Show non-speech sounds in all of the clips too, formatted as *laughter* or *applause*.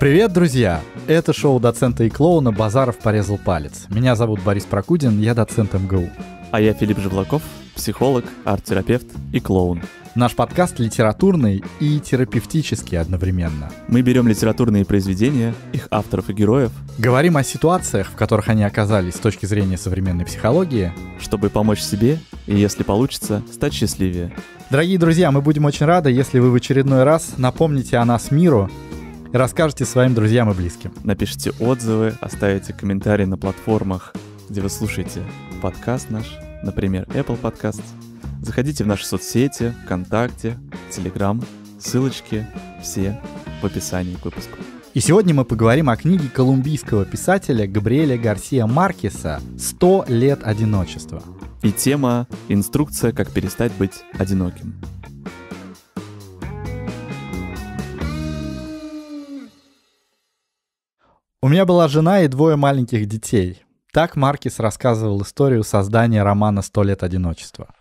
Привет, друзья! Это шоу доцента и клоуна «Базаров порезал палец». Меня зовут Борис Прокудин, я доцент МГУ. А я Филипп Живлаков, психолог, арт-терапевт и клоун. Наш подкаст литературный и терапевтический одновременно. Мы берем литературные произведения, их авторов и героев, Говорим о ситуациях, в которых они оказались с точки зрения современной психологии. чтобы помочь себе и, если получится, стать счастливее. Дорогие друзья, мы будем очень рады, если вы в очередной раз напомните о нас миру и расскажете своим друзьям и близким. Напишите отзывы, оставите комментарии на платформах, где вы слушаете подкаст наш, например, Apple Podcasts. Заходите в наши соцсети, ВКонтакте, Телеграм. Ссылочки все в описании к выпуску. И сегодня мы поговорим о книге колумбийского писателя Габриэля Гарсия Маркеса «Сто лет одиночества». И тема «Инструкция, как перестать быть одиноким». У меня была жена и двое маленьких детей. Так Маркес рассказывал историю создания романа «Сто лет одиночества».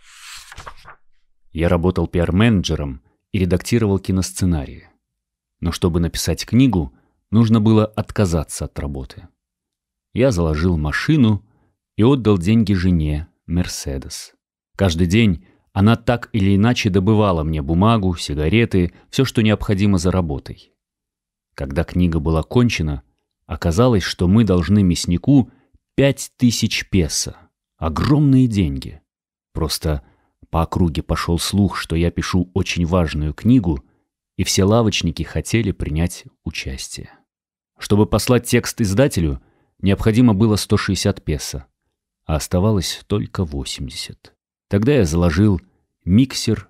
Я работал пиар-менеджером и редактировал киносценарии. Но чтобы написать книгу, нужно было отказаться от работы. Я заложил машину и отдал деньги жене, Мерседес. Каждый день она так или иначе добывала мне бумагу, сигареты, все, что необходимо за работой. Когда книга была кончена, оказалось, что мы должны мяснику пять тысяч песо. Огромные деньги. Просто по округе пошел слух, что я пишу очень важную книгу, и все лавочники хотели принять участие. Чтобы послать текст издателю, необходимо было 160 песо, а оставалось только 80. Тогда я заложил миксер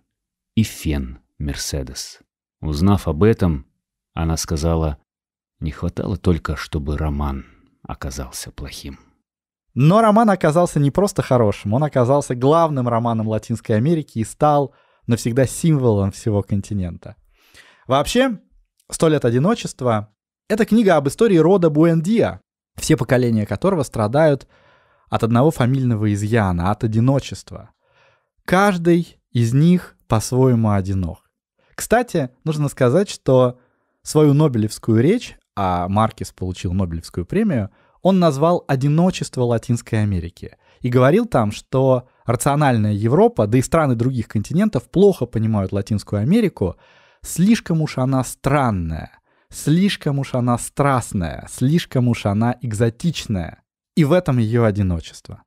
и фен Мерседес. Узнав об этом, она сказала, не хватало только, чтобы роман оказался плохим. Но роман оказался не просто хорошим, он оказался главным романом Латинской Америки и стал навсегда символом всего континента. Вообще, «Сто лет одиночества» — это книга об истории рода Буэндиа, все поколения которого страдают от одного фамильного изъяна, от одиночества. Каждый из них по-своему одинок. Кстати, нужно сказать, что свою Нобелевскую речь, а Маркес получил Нобелевскую премию, он назвал «Одиночество Латинской Америки» и говорил там, что рациональная Европа, да и страны других континентов плохо понимают Латинскую Америку, слишком уж она странная, слишком уж она страстная, слишком уж она экзотичная. И в этом ее одиночество.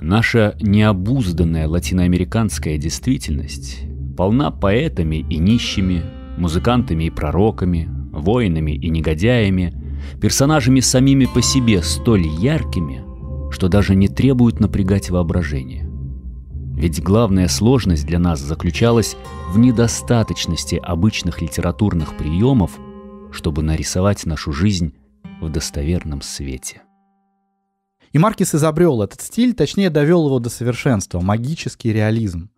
Наша необузданная латиноамериканская действительность полна поэтами и нищими, музыкантами и пророками, воинами и негодяями, персонажами самими по себе столь яркими, что даже не требуют напрягать воображение. Ведь главная сложность для нас заключалась в недостаточности обычных литературных приемов, чтобы нарисовать нашу жизнь в достоверном свете. И Маркис изобрел этот стиль, точнее довел его до совершенства, магический реализм.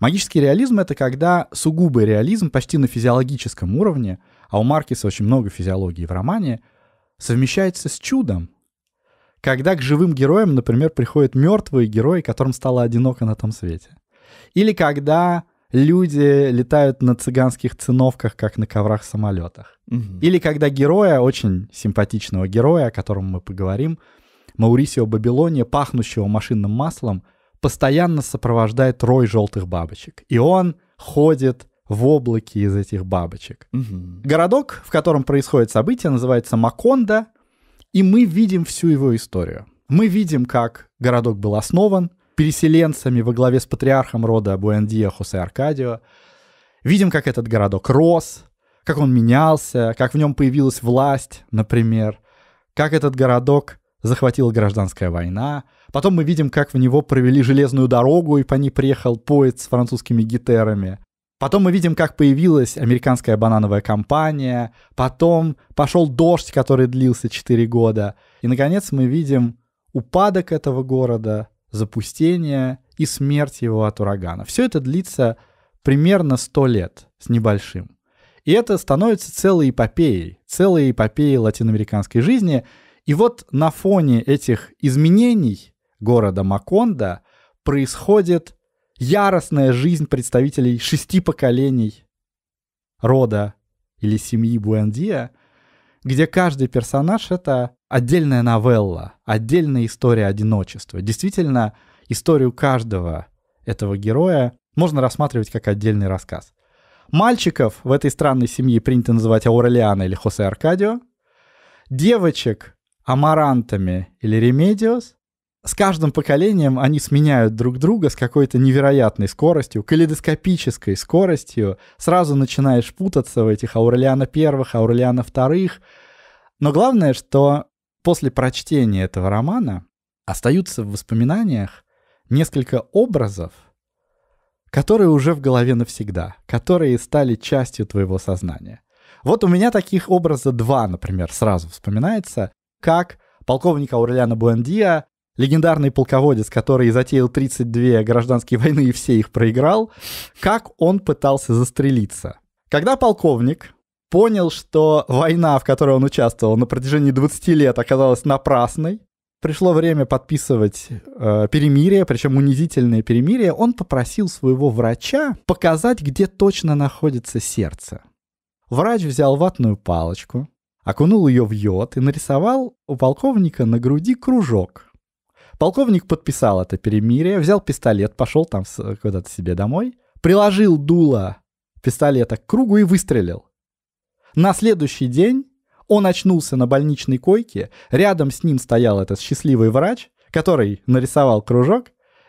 Магический реализм — это когда сугубый реализм почти на физиологическом уровне, а у Маркиса очень много физиологии в романе, совмещается с чудом. Когда к живым героям, например, приходят мертвые герои, которым стало одиноко на том свете. Или когда люди летают на цыганских циновках, как на коврах-самолетах. Мгм. Или когда героя, очень симпатичного героя, о котором мы поговорим, Маурисио Бабилония, пахнущего машинным маслом, постоянно сопровождает рой желтых бабочек. И он ходит в облаке из этих бабочек. Мгм. Городок, в котором происходит событие, называется Маконда, и мы видим всю его историю. Мы видим, как городок был основан переселенцами во главе с патриархом рода Буэндия Хосе Аркадио. Видим, как этот городок рос, как он менялся, как в нем появилась власть, например, как этот городок захватила гражданская война. Потом мы видим, как в него провели железную дорогу, и по ней приехал поезд с французскими гитерами. Потом мы видим, как появилась американская банановая компания. Потом пошел дождь, который длился 4 года. И, наконец, мы видим упадок этого города, запустение и смерть его от урагана. Все это длится примерно 100 лет с небольшим. И это становится целой эпопеей, целой эпопеей латиноамериканской жизни. И вот на фоне этих изменений города Маконда происходит яростная жизнь представителей шести поколений рода или семьи Буэндия, где каждый персонаж — это отдельная новелла, отдельная история одиночества. Действительно, историю каждого этого героя можно рассматривать как отдельный рассказ. Мальчиков в этой странной семье принято называть Аурелиано или Хосе Аркадио, девочек — Амарантами или Ремедиос, с каждым поколением они сменяют друг друга с какой-то невероятной скоростью, калейдоскопической скоростью. Сразу начинаешь путаться в этих Аурелиана первых, Аурелиана вторых. Но главное, что после прочтения этого романа остаются в воспоминаниях несколько образов, которые уже в голове навсегда, которые стали частью твоего сознания. Вот у меня таких образов два, например, сразу вспоминается, как полковник Аурелиана Буэндиа легендарный полководец, который затеял 32 гражданские войны и все их проиграл, как он пытался застрелиться. Когда полковник понял, что война, в которой он участвовал на протяжении 20 лет, оказалась напрасной, пришло время подписывать э, перемирие, причем унизительное перемирие, он попросил своего врача показать, где точно находится сердце. Врач взял ватную палочку, окунул ее в йод и нарисовал у полковника на груди кружок. Полковник подписал это перемирие, взял пистолет, пошел там куда-то себе домой, приложил дуло пистолета к кругу и выстрелил. На следующий день он очнулся на больничной койке, рядом с ним стоял этот счастливый врач, который нарисовал кружок,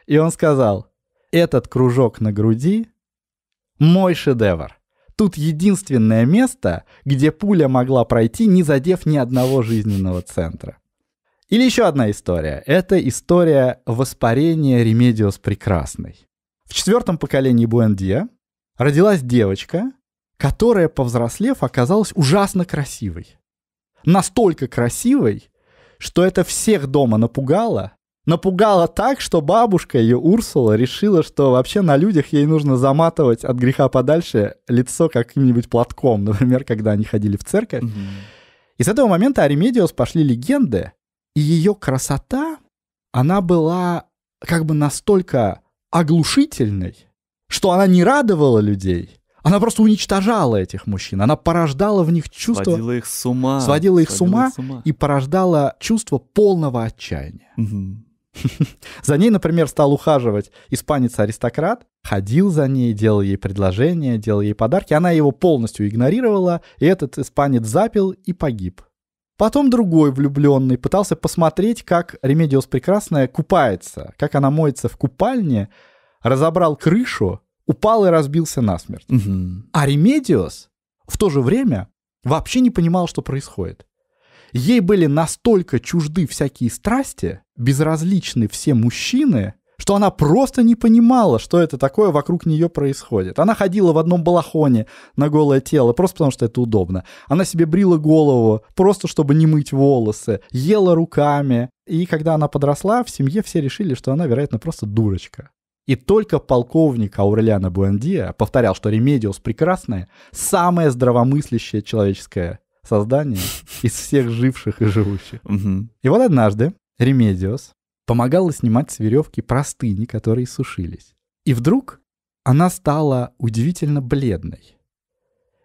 и он сказал, этот кружок на груди — мой шедевр. Тут единственное место, где пуля могла пройти, не задев ни одного жизненного центра. Или еще одна история. Это история воспарения Ремедиос Прекрасной. В четвертом поколении Буэндия родилась девочка, которая, повзрослев, оказалась ужасно красивой. Настолько красивой, что это всех дома напугало. Напугало так, что бабушка ее, Урсула, решила, что вообще на людях ей нужно заматывать от греха подальше лицо каким-нибудь платком, например, когда они ходили в церковь. Mm-hmm. И с этого момента о Ремедиос пошли легенды, и ее красота, она была как бы настолько оглушительной, что она не радовала людей, она просто уничтожала этих мужчин. Она порождала в них чувство... Сводила их с ума. Сводила их, сводила с, ума их с ума и порождала чувство полного отчаяния. *laughs* За ней, например, стал ухаживать испанец-аристократ, ходил за ней, делал ей предложения, делал ей подарки. Она его полностью игнорировала, и этот испанец запил и погиб. Потом другой влюбленный пытался посмотреть, как Ремедиос Прекрасная купается, как она моется в купальне, разобрал крышу, упал и разбился насмерть. Угу. А Ремедиос в то же время вообще не понимала, что происходит. Ей были настолько чужды всякие страсти, безразличны все мужчины, что она просто не понимала, что это такое вокруг нее происходит. Она ходила в одном балахоне на голое тело, просто потому что это удобно. Она себе брила голову, просто чтобы не мыть волосы, ела руками. И когда она подросла, в семье все решили, что она, вероятно, просто дурочка. И только полковник Аурелиано Буэндия повторял, что Ремедиос Прекрасная — самое здравомыслящее человеческое создание из всех живших и живущих. И вот однажды Ремедиос помогала снимать с веревки простыни, которые сушились. И вдруг она стала удивительно бледной.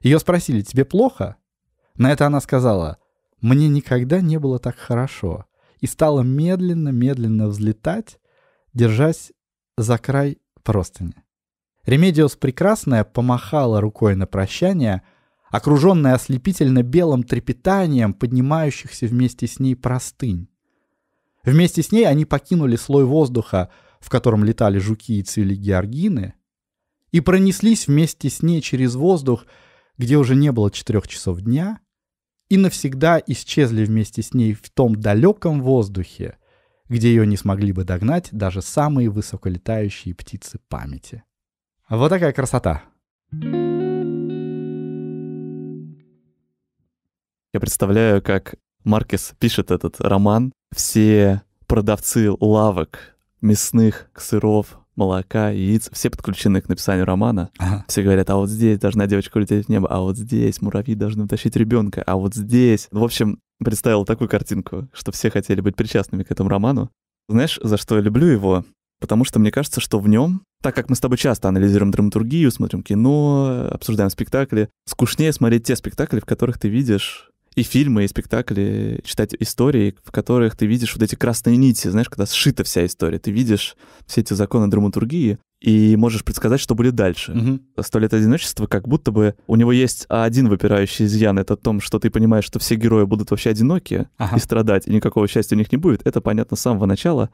Ее спросили, тебе плохо? На это она сказала, мне никогда не было так хорошо. И стала медленно-медленно взлетать, держась за край простыни. Ремедиос Прекрасная помахала рукой на прощание, окруженная ослепительно белым трепетанием поднимающихся вместе с ней простынь. Вместе с ней они покинули слой воздуха, в котором летали жуки и цвели георгины, и пронеслись вместе с ней через воздух, где уже не было четырех часов дня, и навсегда исчезли вместе с ней в том далеком воздухе, где ее не смогли бы догнать даже самые высоколетающие птицы памяти. Вот такая красота. Я представляю, как Маркес пишет этот роман, все продавцы лавок мясных, сыров, молока, яиц, все подключены к написанию романа. Ага. Все говорят, а вот здесь должна девочка улететь в небо, а вот здесь муравьи должны утащить ребенка, а вот здесь. В общем, представил такую картинку, что все хотели быть причастными к этому роману. Знаешь, за что я люблю его? Потому что мне кажется, что в нем, так как мы с тобой часто анализируем драматургию, смотрим кино, обсуждаем спектакли, скучнее смотреть те спектакли, в которых ты видишь и фильмы, и спектакли, читать истории, в которых ты видишь вот эти красные нити, знаешь, когда сшита вся история. Ты видишь все эти законы драматургии и можешь предсказать, что будет дальше. «Сто лет одиночества» как будто бы у него есть один выпирающий изъян, это в том, что ты понимаешь, что все герои будут вообще одиноки Ага. и страдать, и никакого счастья у них не будет. Это понятно с самого начала.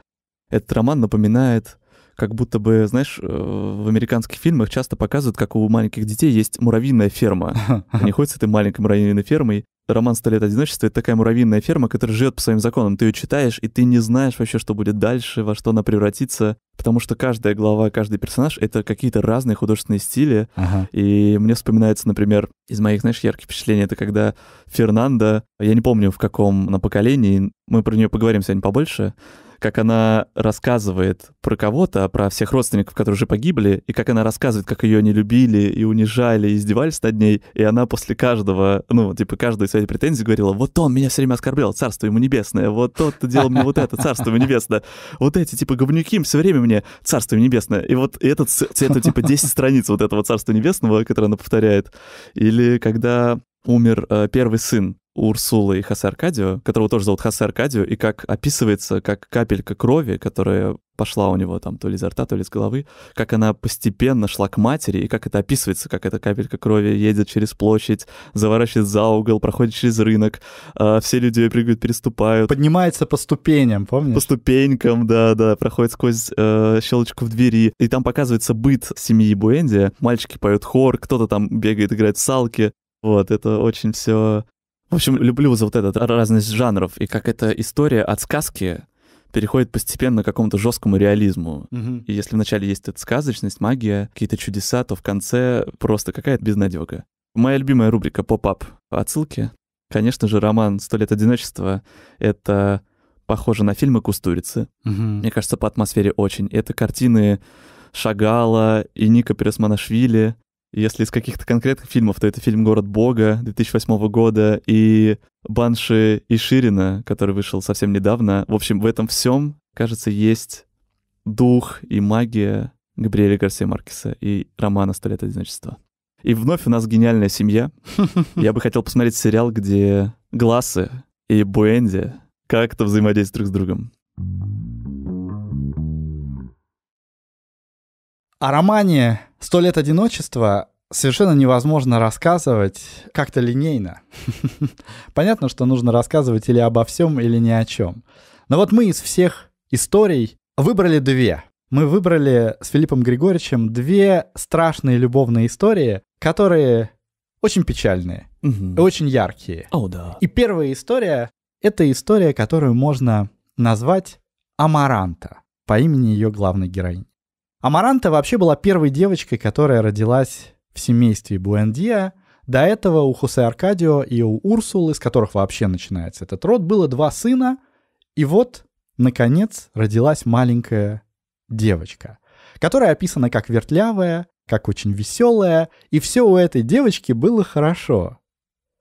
Этот роман напоминает как будто бы, знаешь, э, в американских фильмах часто показывают, как у маленьких детей есть муравьиная ферма. *laughs* Они ходят с этой маленькой муравьиной фермой. Роман «Сто лет одиночества» — это такая муравьиная ферма, которая живет по своим законам. Ты ее читаешь, и ты не знаешь вообще, что будет дальше, во что она превратится, потому что каждая глава, каждый персонаж — это какие-то разные художественные стили. Ага. И мне вспоминается, например, из моих, знаешь, ярких впечатлений, это когда Фернанда, я не помню в каком на поколении, мы про нее поговорим сегодня побольше, как она рассказывает про кого-то, про всех родственников, которые уже погибли, и как она рассказывает, как ее не любили и унижали, и издевались над ней, и она после каждого, ну, типа, каждой своей претензии говорила, вот он меня все время оскорблял, царство ему небесное, вот тот -то делал мне вот это, царство ему небесное, вот эти, типа, говнюки все время мне, царство ему небесное, и вот этот, с- это, типа, 10 страниц вот этого царства небесного, которое она повторяет, или когда умер э, первый сын Урсулы и Хосе Аркадио, которого тоже зовут Хосе Аркадио, и как описывается, как капелька крови, которая пошла у него там то ли изо рта, то ли из головы, как она постепенно шла к матери, и как это описывается, как эта капелька крови едет через площадь, заворачивает за угол, проходит через рынок, а, все люди ее прыгают, переступают, Поднимается по ступеням, помнишь? по ступенькам, да-да, проходит сквозь э, щелочку в двери. И там показывается быт семьи Буэнди. Мальчики поют хор, кто-то там бегает, играет в салки. Вот, это очень все... В общем, люблю за вот этот разность жанров, и как эта история от сказки переходит постепенно к какому-то жесткому реализму. Мгм. И если вначале есть эта сказочность, магия, какие-то чудеса, то в конце просто какая-то безнадега. Моя любимая рубрика «Поп-ап» отсылки. Конечно же, роман «Сто лет одиночества» — это похоже на фильмы Кустурицы. Мгм. Мне кажется, по атмосфере очень. Это картины Шагала и Ника Пиросманашвили. Если из каких-то конкретных фильмов, то это фильм «Город Бога» 2008 года и «Банши и Ширина», который вышел совсем недавно. В общем, в этом всем, кажется, есть дух и магия Габриэля Гарсия Маркеса и романа «Сто лет одиночества». И вновь у нас гениальная семья. *laughs* Я бы хотел посмотреть сериал, где Глассы и Буэнди как-то взаимодействуют друг с другом. О романе «Сто лет одиночества» совершенно невозможно рассказывать как-то линейно. *laughs* Понятно, что нужно рассказывать или обо всем, или ни о чем. Но вот мы из всех историй выбрали две. Мы выбрали с Филиппом Григорьевичем две страшные любовные истории, которые очень печальные и очень яркие. О, да. И первая история — это история, которую можно назвать Амаранта по имени ее главной героини. Амаранта вообще была первой девочкой, которая родилась в семействе Буэндия. До этого у Хосе Аркадио и у Урсулы, с которых вообще начинается этот род, было два сына. И вот, наконец, родилась маленькая девочка, которая описана как вертлявая, как очень веселая, и все у этой девочки было хорошо.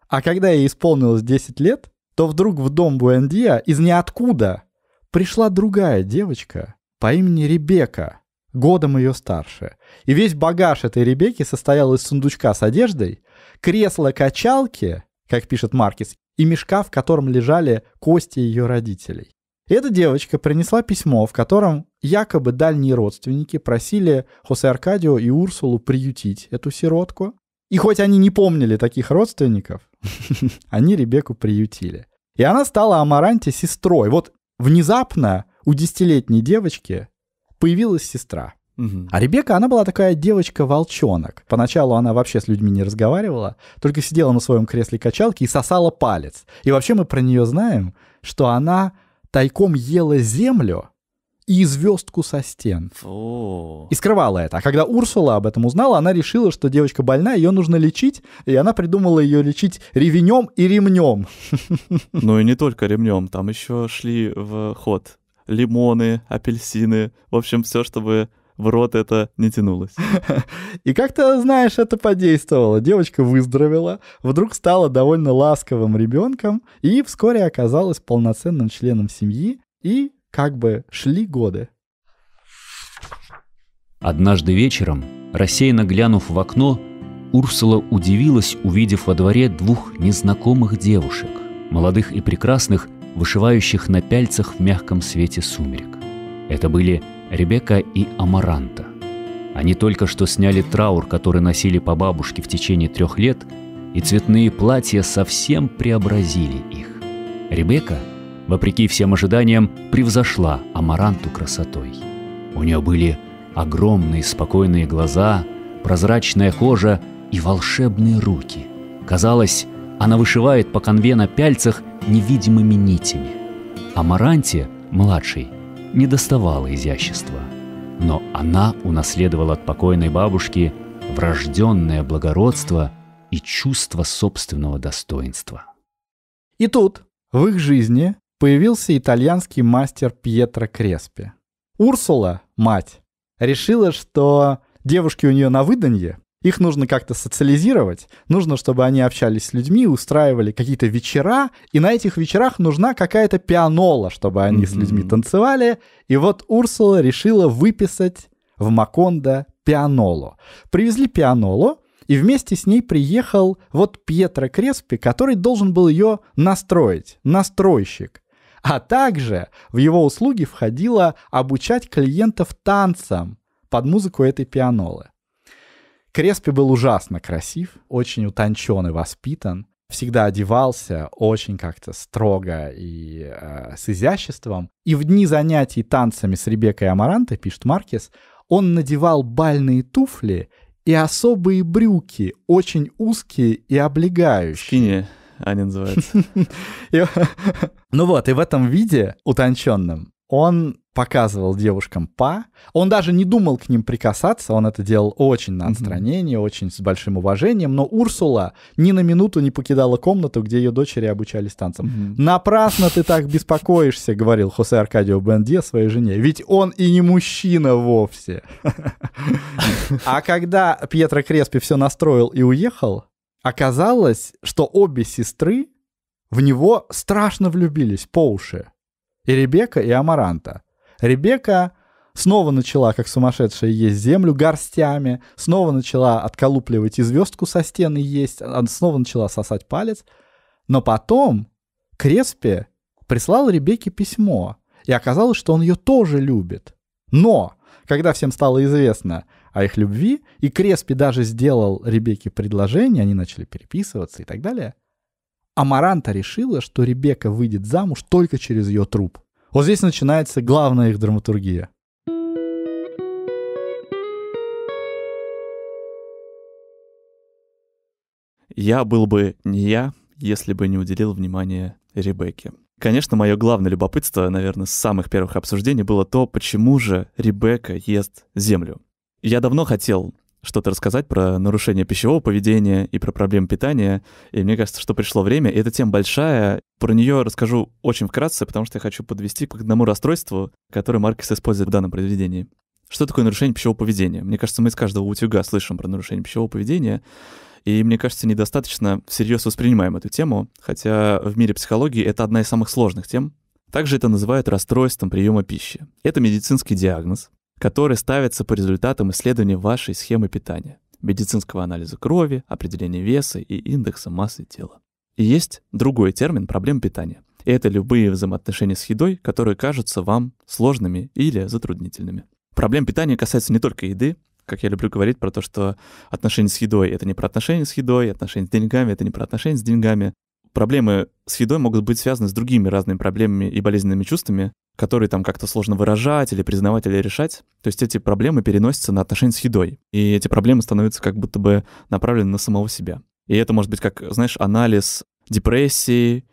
А когда ей исполнилось 10 лет, то вдруг в дом Буэндия из ниоткуда пришла другая девочка по имени Ребека, годом ее старше. И весь багаж этой Ребекки состоял из сундучка с одеждой, кресла-качалки, как пишет Маркис, и мешка, в котором лежали кости ее родителей. Эта девочка принесла письмо, в котором якобы дальние родственники просили Хосе Аркадио и Урсулу приютить эту сиротку. И хоть они не помнили таких родственников, *laughs* они Ребекку приютили. И она стала Амаранте сестрой. Вот внезапно у десятилетней девочки появилась сестра. А Ребекка, она была такая девочка-волчонок. Поначалу она вообще с людьми не разговаривала, только сидела на своем кресле качалки и сосала палец. И вообще мы про нее знаем, что она тайком ела землю и звездку со стен. Фу. И скрывала это. А когда Урсула об этом узнала, она решила, что девочка больна, ее нужно лечить, и она придумала ее лечить ревенем и ремнем. Ну и не только ремнем, там еще шли в ход лимоны, апельсины, в общем, все, чтобы в рот это не тянулось. *laughs* И как-то, знаешь, это подействовало. Девочка выздоровела, вдруг стала довольно ласковым ребенком и вскоре оказалась полноценным членом семьи и как бы шли годы. Однажды вечером, рассеянно глянув в окно, Урсула удивилась, увидев во дворе двух незнакомых девушек, молодых и прекрасных, вышивающих на пяльцах в мягком свете сумерек. Это были Ребекка и Амаранта. Они только что сняли траур, который носили по бабушке в течение трех лет, и цветные платья совсем преобразили их. Ребекка, вопреки всем ожиданиям, превзошла Амаранту красотой. У нее были огромные спокойные глаза, прозрачная кожа и волшебные руки. Казалось, она вышивает по конве на пяльцах невидимыми нитями. Амаранте, младшей, не доставало изящества. Но она унаследовала от покойной бабушки врожденное благородство и чувство собственного достоинства. И тут в их жизни появился итальянский мастер Пьетро Креспи. Урсула, мать, решила, что девушки у нее на выданье, их нужно как-то социализировать, нужно, чтобы они общались с людьми, устраивали какие-то вечера, и на этих вечерах нужна какая-то пианола, чтобы они mm-hmm. с людьми танцевали. И вот Урсула решила выписать в Макондо пианолу. Привезли пианолу, и вместе с ней приехал вот Пьетро Креспи, который должен был ее настроить, настройщик. А также в его услуги входило обучать клиентов танцам под музыку этой пианолы. Креспи был ужасно красив, очень утончен и воспитан, всегда одевался очень как-то строго и э, с изяществом. И в дни занятий танцами с Ребеккой Амарантой, пишет Маркес, он надевал бальные туфли и особые брюки, очень узкие и облегающие. Скини, они называются. *laughs* *laughs* Ну вот, и в этом виде утонченном он показывал девушкам па. Он даже не думал к ним прикасаться, он это делал очень на отстранение, mm-hmm. очень с большим уважением, но Урсула ни на минуту не покидала комнату, где ее дочери обучались танцам. Mm-hmm. «Напрасно ты так беспокоишься», — говорил Хосе Аркадио Бенде своей жене, «ведь он и не мужчина вовсе». А когда Пьетро Креспи все настроил и уехал, оказалось, что обе сестры в него страшно влюбились по уши. И Ребека, и Амаранта. Ребека снова начала, как сумасшедшая, есть землю горстями, снова начала отколупливать и звездку со стены есть, снова начала сосать палец. Но потом Креспи прислал Ребекке письмо, и оказалось, что он ее тоже любит. Но, когда всем стало известно о их любви, и Креспи даже сделал Ребекке предложение, они начали переписываться и так далее, Амаранта решила, что Ребекка выйдет замуж только через ее труп. Вот здесь начинается главная их драматургия. Я был бы не я, если бы не уделил внимания Ребекке. Конечно, мое главное любопытство, наверное, с самых первых обсуждений было то, почему же Ребекка ест землю. Я давно хотел что-то рассказать про нарушение пищевого поведения и про проблемы питания. И мне кажется, что пришло время. И эта тема большая. Про нее расскажу очень вкратце, потому что я хочу подвести к одному расстройству, которое Маркес использует в данном произведении. Что такое нарушение пищевого поведения? Мне кажется, мы из каждого утюга слышим про нарушение пищевого поведения. И мне кажется, недостаточно всерьез воспринимаем эту тему, хотя в мире психологии это одна из самых сложных тем. Также это называют расстройством приема пищи. Это медицинский диагноз, который ставится по результатам исследования вашей схемы питания, медицинского анализа крови, определения веса и индекса массы тела. И есть другой термин проблем питания. И это любые взаимоотношения с едой, которые кажутся вам сложными или затруднительными. Проблем питания касаются не только еды, как я люблю говорить про то, что отношения с едой — это не про отношения с едой, отношения с деньгами — это не про отношения с деньгами. Проблемы с едой могут быть связаны с другими разными проблемами и болезненными чувствами, которые там как-то сложно выражать или признавать или решать. То есть эти проблемы переносятся на отношения с едой. И эти проблемы становятся как будто бы направлены на самого себя. И это может быть как, знаешь, анализ депрессии,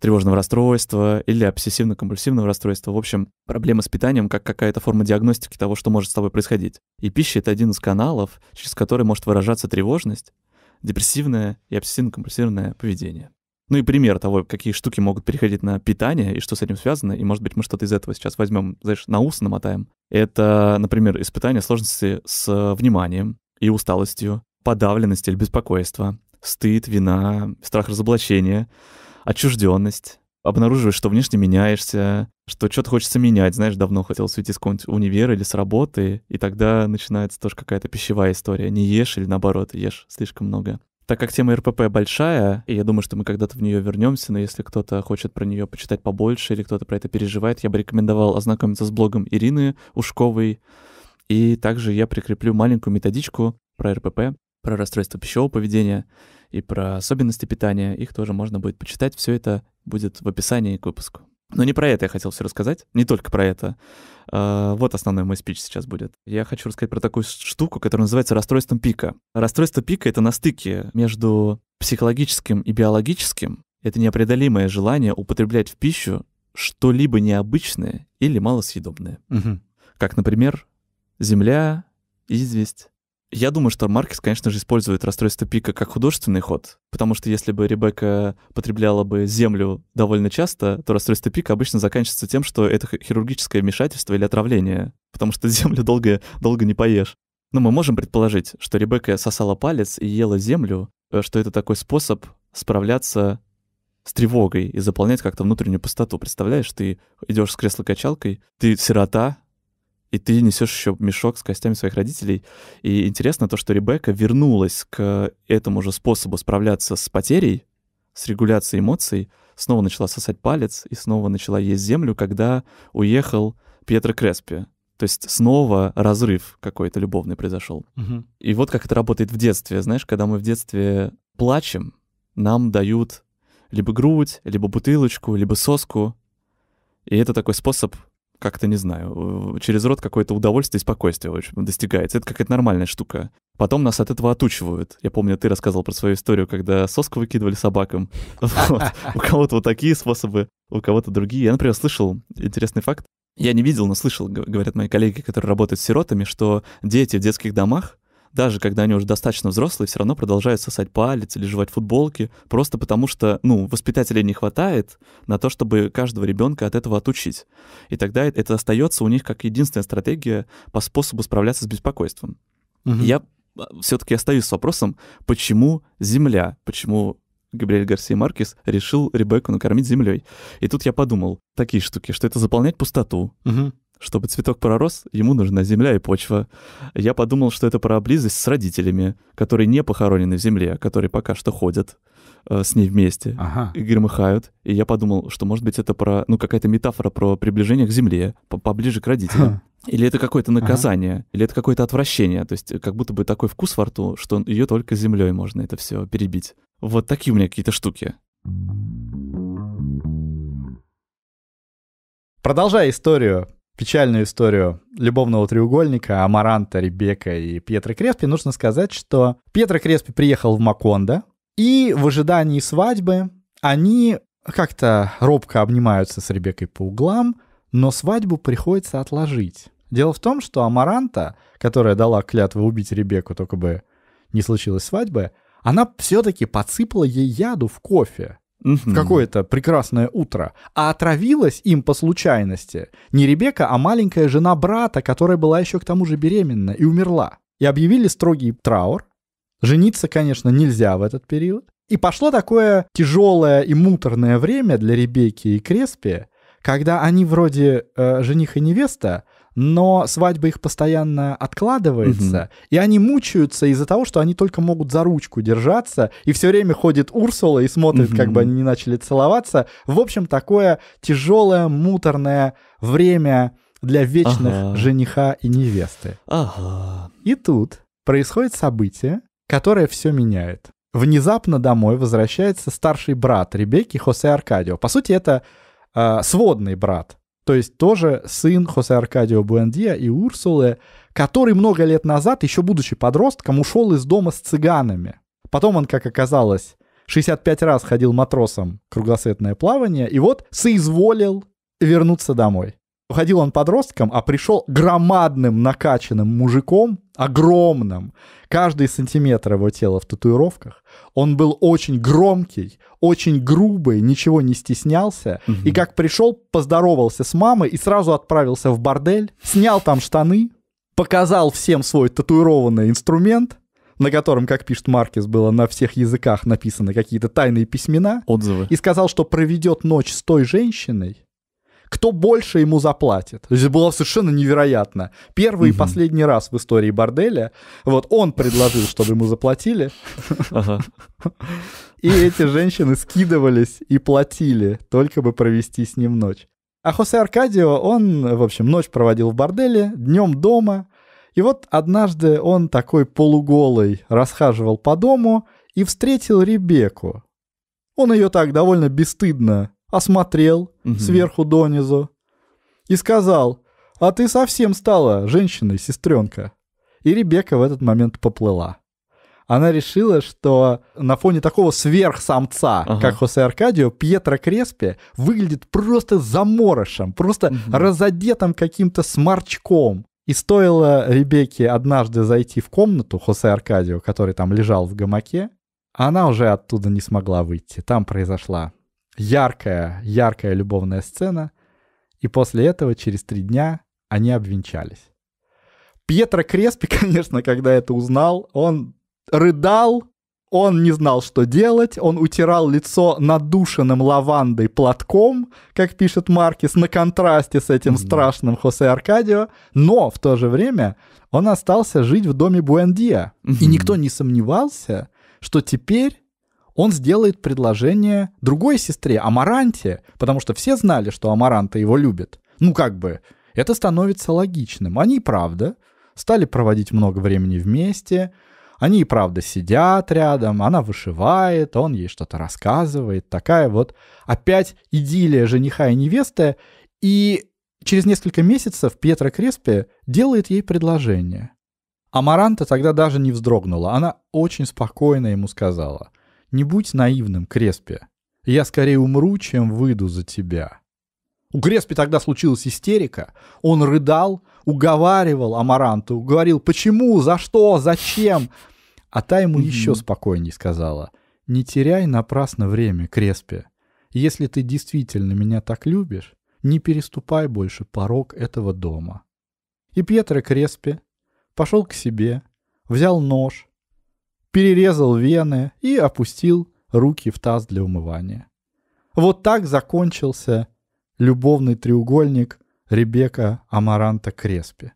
тревожного расстройства или обсессивно-компульсивного расстройства. В общем, проблема с питанием как какая-то форма диагностики того, что может с тобой происходить. И пища — это один из каналов, через который может выражаться тревожность, депрессивное и обсессивно-компульсивное поведение. Ну и пример того, какие штуки могут переходить на питание и что с этим связано. И, может быть, мы что-то из этого сейчас возьмем, знаешь, на ус намотаем. Это, например, испытание сложности с вниманием и усталостью, подавленность или беспокойство, стыд, вина, страх разоблачения, отчужденность, обнаруживаешь, что внешне меняешься, что что-то хочется менять, знаешь, давно хотел уйти с какого-нибудь универа или с работы, и тогда начинается тоже какая-то пищевая история. Не ешь или наоборот, ешь слишком много. Так как тема РПП большая, и я думаю, что мы когда-то в нее вернемся, но если кто-то хочет про нее почитать побольше или кто-то про это переживает, я бы рекомендовал ознакомиться с блогом Ирины Ушковой. И также я прикреплю маленькую методичку про РПП, про расстройство пищевого поведения и про особенности питания. Их тоже можно будет почитать. Все это будет в описании к выпуску. Но не про это я хотел все рассказать, не только про это. А, вот основной мой спич сейчас будет. Я хочу рассказать про такую штуку, которая называется расстройством пика. Расстройство пика — это на стыке между психологическим и биологическим. Это непреодолимое желание употреблять в пищу что-либо необычное или малосъедобное. Мгм. Как, например, земля, известь, я думаю, что Маркес, конечно же, использует расстройство пика как художественный ход, потому что если бы Ребекка потребляла бы землю довольно часто, то расстройство пика обычно заканчивается тем, что это хирургическое вмешательство или отравление, потому что *laughs* землю долго, долго не поешь. Но мы можем предположить, что Ребекка сосала палец и ела землю, э, что это такой способ справляться с тревогой и заполнять как-то внутреннюю пустоту. Представляешь, ты идешь с кресло-качалкой, ты сирота, и ты несешь еще мешок с костями своих родителей. И интересно то, что Ребекка вернулась к этому же способу справляться с потерей, с регуляцией эмоций, снова начала сосать палец и снова начала есть землю, когда уехал Пьетро Креспи. То есть снова разрыв какой-то любовный произошел. Мгм. И вот как это работает в детстве. Знаешь, когда мы в детстве плачем, нам дают либо грудь, либо бутылочку, либо соску. И это такой способ как-то, не знаю, через рот какое-то удовольствие и спокойствие общем, достигается. Это какая-то нормальная штука. Потом нас от этого отучивают. Я помню, ты рассказывал про свою историю, когда соску выкидывали собакам. *laughs* У кого-то вот такие способы, у кого-то другие. Я, например, слышал интересный факт. Я не видел, но слышал, говорят мои коллеги, которые работают с сиротами, что дети в детских домах, даже когда они уже достаточно взрослые, все равно продолжают сосать палец или жевать футболки, просто потому что, ну, воспитателей не хватает на то, чтобы каждого ребенка от этого отучить. И тогда это остается у них как единственная стратегия по способу справляться с беспокойством. Мгм. Я все-таки остаюсь с вопросом, почему земля, почему Габриэль Гарсия Маркес решил Ребекку накормить землей. И тут я подумал, такие штуки, что это заполнять пустоту, Мгм. Чтобы цветок пророс, ему нужна земля и почва. Я подумал, что это про близость с родителями, которые не похоронены в земле, а которые пока что ходят э, с ней вместе Ага. и громыхают. И я подумал, что, может быть, это про, ну, какая-то метафора про приближение к земле, по- поближе к родителям. Или это какое-то наказание, или это какое-то отвращение. То есть э, как будто бы такой вкус во рту, что ее только землей можно это все перебить. Вот такие у меня какие-то штуки. Продолжая историю, печальную историю любовного треугольника Амаранта, Ребека и Пьетро Креспи, нужно сказать, что Пьетро Креспи приехал в Макондо, и в ожидании свадьбы они как-то робко обнимаются с Ребекой по углам, но свадьбу приходится отложить. Дело в том, что Амаранта, которая дала клятву убить Ребекку, только бы не случилось свадьбы, она все-таки подсыпала ей яду в кофе в какое-то прекрасное утро, а отравилась им по случайности не Ребека, а маленькая жена брата, которая была еще к тому же беременна и умерла. И объявили строгий траур. Жениться, конечно, нельзя в этот период. И пошло такое тяжелое и муторное время для Ребекки и Креспи, когда они вроде э, жених и невеста, но свадьба их постоянно откладывается, и они мучаются из-за того, что они только могут за ручку держаться, и все время ходит Урсула и смотрит, как бы они не начали целоваться. В общем, такое тяжелое, муторное время для вечных Ага. жениха и невесты. Ага. И тут происходит событие, которое все меняет. Внезапно домой возвращается старший брат Ребекки Хосе Аркадио. По сути, это э, сводный брат. То есть тоже сын Хосе Аркадио Буэндиа и Урсулы, который много лет назад, еще будучи подростком, ушел из дома с цыганами. Потом он, как оказалось, 65 раз ходил матросом в кругосветное плавание, и вот соизволил вернуться домой. Уходил он подростком, а пришел громадным накачанным мужиком, огромным. Каждый сантиметр его тела в татуировках. Он был очень громкий, очень грубый, ничего не стеснялся. И как пришел, поздоровался с мамой и сразу отправился в бордель, снял там штаны, показал всем свой татуированный инструмент, на котором, как пишет Маркес, было на всех языках написаны какие-то тайные письмена, Отзывы. и сказал, что проведет ночь с той женщиной, кто больше ему заплатит. То есть это было совершенно невероятно. Первый и Мгм. последний раз в истории борделя, вот он предложил, чтобы ему заплатили, Ага. и эти женщины скидывались и платили, только бы провести с ним ночь. А Хосе Аркадио, он, в общем, ночь проводил в борделе, днем дома. И вот однажды он такой полуголый расхаживал по дому и встретил Ребекку. Он ее так довольно бесстыдно осмотрел Мгм. сверху донизу и сказал, а ты совсем стала женщиной, сестренка. И Ребекка в этот момент поплыла. Она решила, что на фоне такого сверхсамца, Ага. как Хосе Аркадио, Пьетро Креспи выглядит просто заморышем, просто Мгм. разодетым каким-то сморчком. И стоило Ребекке однажды зайти в комнату Хосе Аркадио, который там лежал в гамаке, она уже оттуда не смогла выйти. Там произошла яркая, яркая любовная сцена, и после этого через три дня они обвенчались. Пьетро Креспи, *laughs* конечно, когда это узнал, он рыдал, он не знал, что делать, он утирал лицо надушенным лавандой платком, как пишет Маркис, на контрасте с этим страшным Хосе Аркадио, но в то же время он остался жить в доме Буэндия. И никто не сомневался, что теперь он сделает предложение другой сестре, Амаранте, потому что все знали, что Амаранта его любит. Ну, как бы, это становится логичным. Они, и правда, стали проводить много времени вместе, они и правда сидят рядом, она вышивает, он ей что-то рассказывает. Такая вот опять идиллия жениха и невесты. И через несколько месяцев Пьетро Креспи делает ей предложение. Амаранта тогда даже не вздрогнула. Она очень спокойно ему сказала. «Не будь наивным, Креспи. Я скорее умру, чем выйду за тебя». У Креспи тогда случилась истерика. Он рыдал, уговаривал Амаранту, говорил «почему?», «за что?», «зачем?». А та ему еще спокойней сказала «не теряй напрасно время, Креспи. Если ты действительно меня так любишь, не переступай больше порог этого дома». И Пьетро Креспи пошел к себе, взял нож, перерезал вены и опустил руки в таз для умывания. Вот так закончился любовный треугольник Ребека Амаранта Креспи.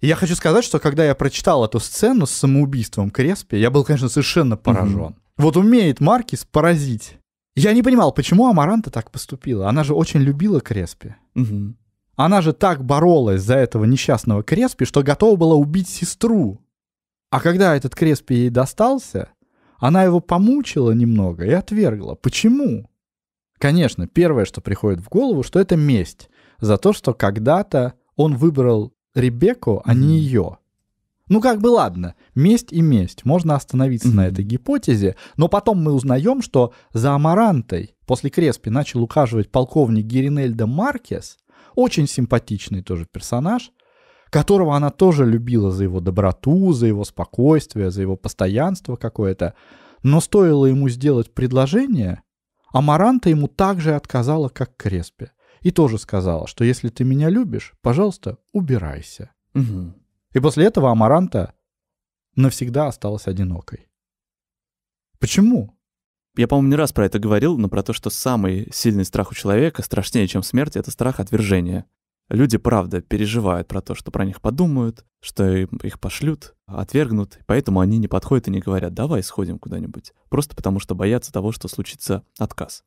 И я хочу сказать, что когда я прочитал эту сцену с самоубийством Креспи, я был, конечно, совершенно поражен. Вот умеет Маркис поразить. Я не понимал, почему Амаранта так поступила. Она же очень любила Креспи. Мгм. Она же так боролась за этого несчастного Креспи, что готова была убить сестру. А когда этот Креспи ей достался, она его помучила немного и отвергла. Почему? Конечно, первое, что приходит в голову, что это месть за то, что когда-то он выбрал Ребекку, а не ее. Ну как бы ладно, месть и месть, можно остановиться на Мгм. этой гипотезе, но потом мы узнаем, что за Амарантой после Креспи начал ухаживать полковник Геринельда Маркес, очень симпатичный тоже персонаж, которого она тоже любила за его доброту, за его спокойствие, за его постоянство какое-то. Но стоило ему сделать предложение, Амаранта ему также отказала, как Креспи. И тоже сказала, что если ты меня любишь, пожалуйста, убирайся. Мгм. И после этого Амаранта навсегда осталась одинокой. Почему? Я, по-моему, не раз про это говорил, но про то, что самый сильный страх у человека, страшнее, чем смерть, это страх отвержения. Люди, правда, переживают про то, что про них подумают, что их пошлют, отвергнут, поэтому они не подходят и не говорят, давай сходим куда-нибудь. Просто потому что боятся того, что случится отказ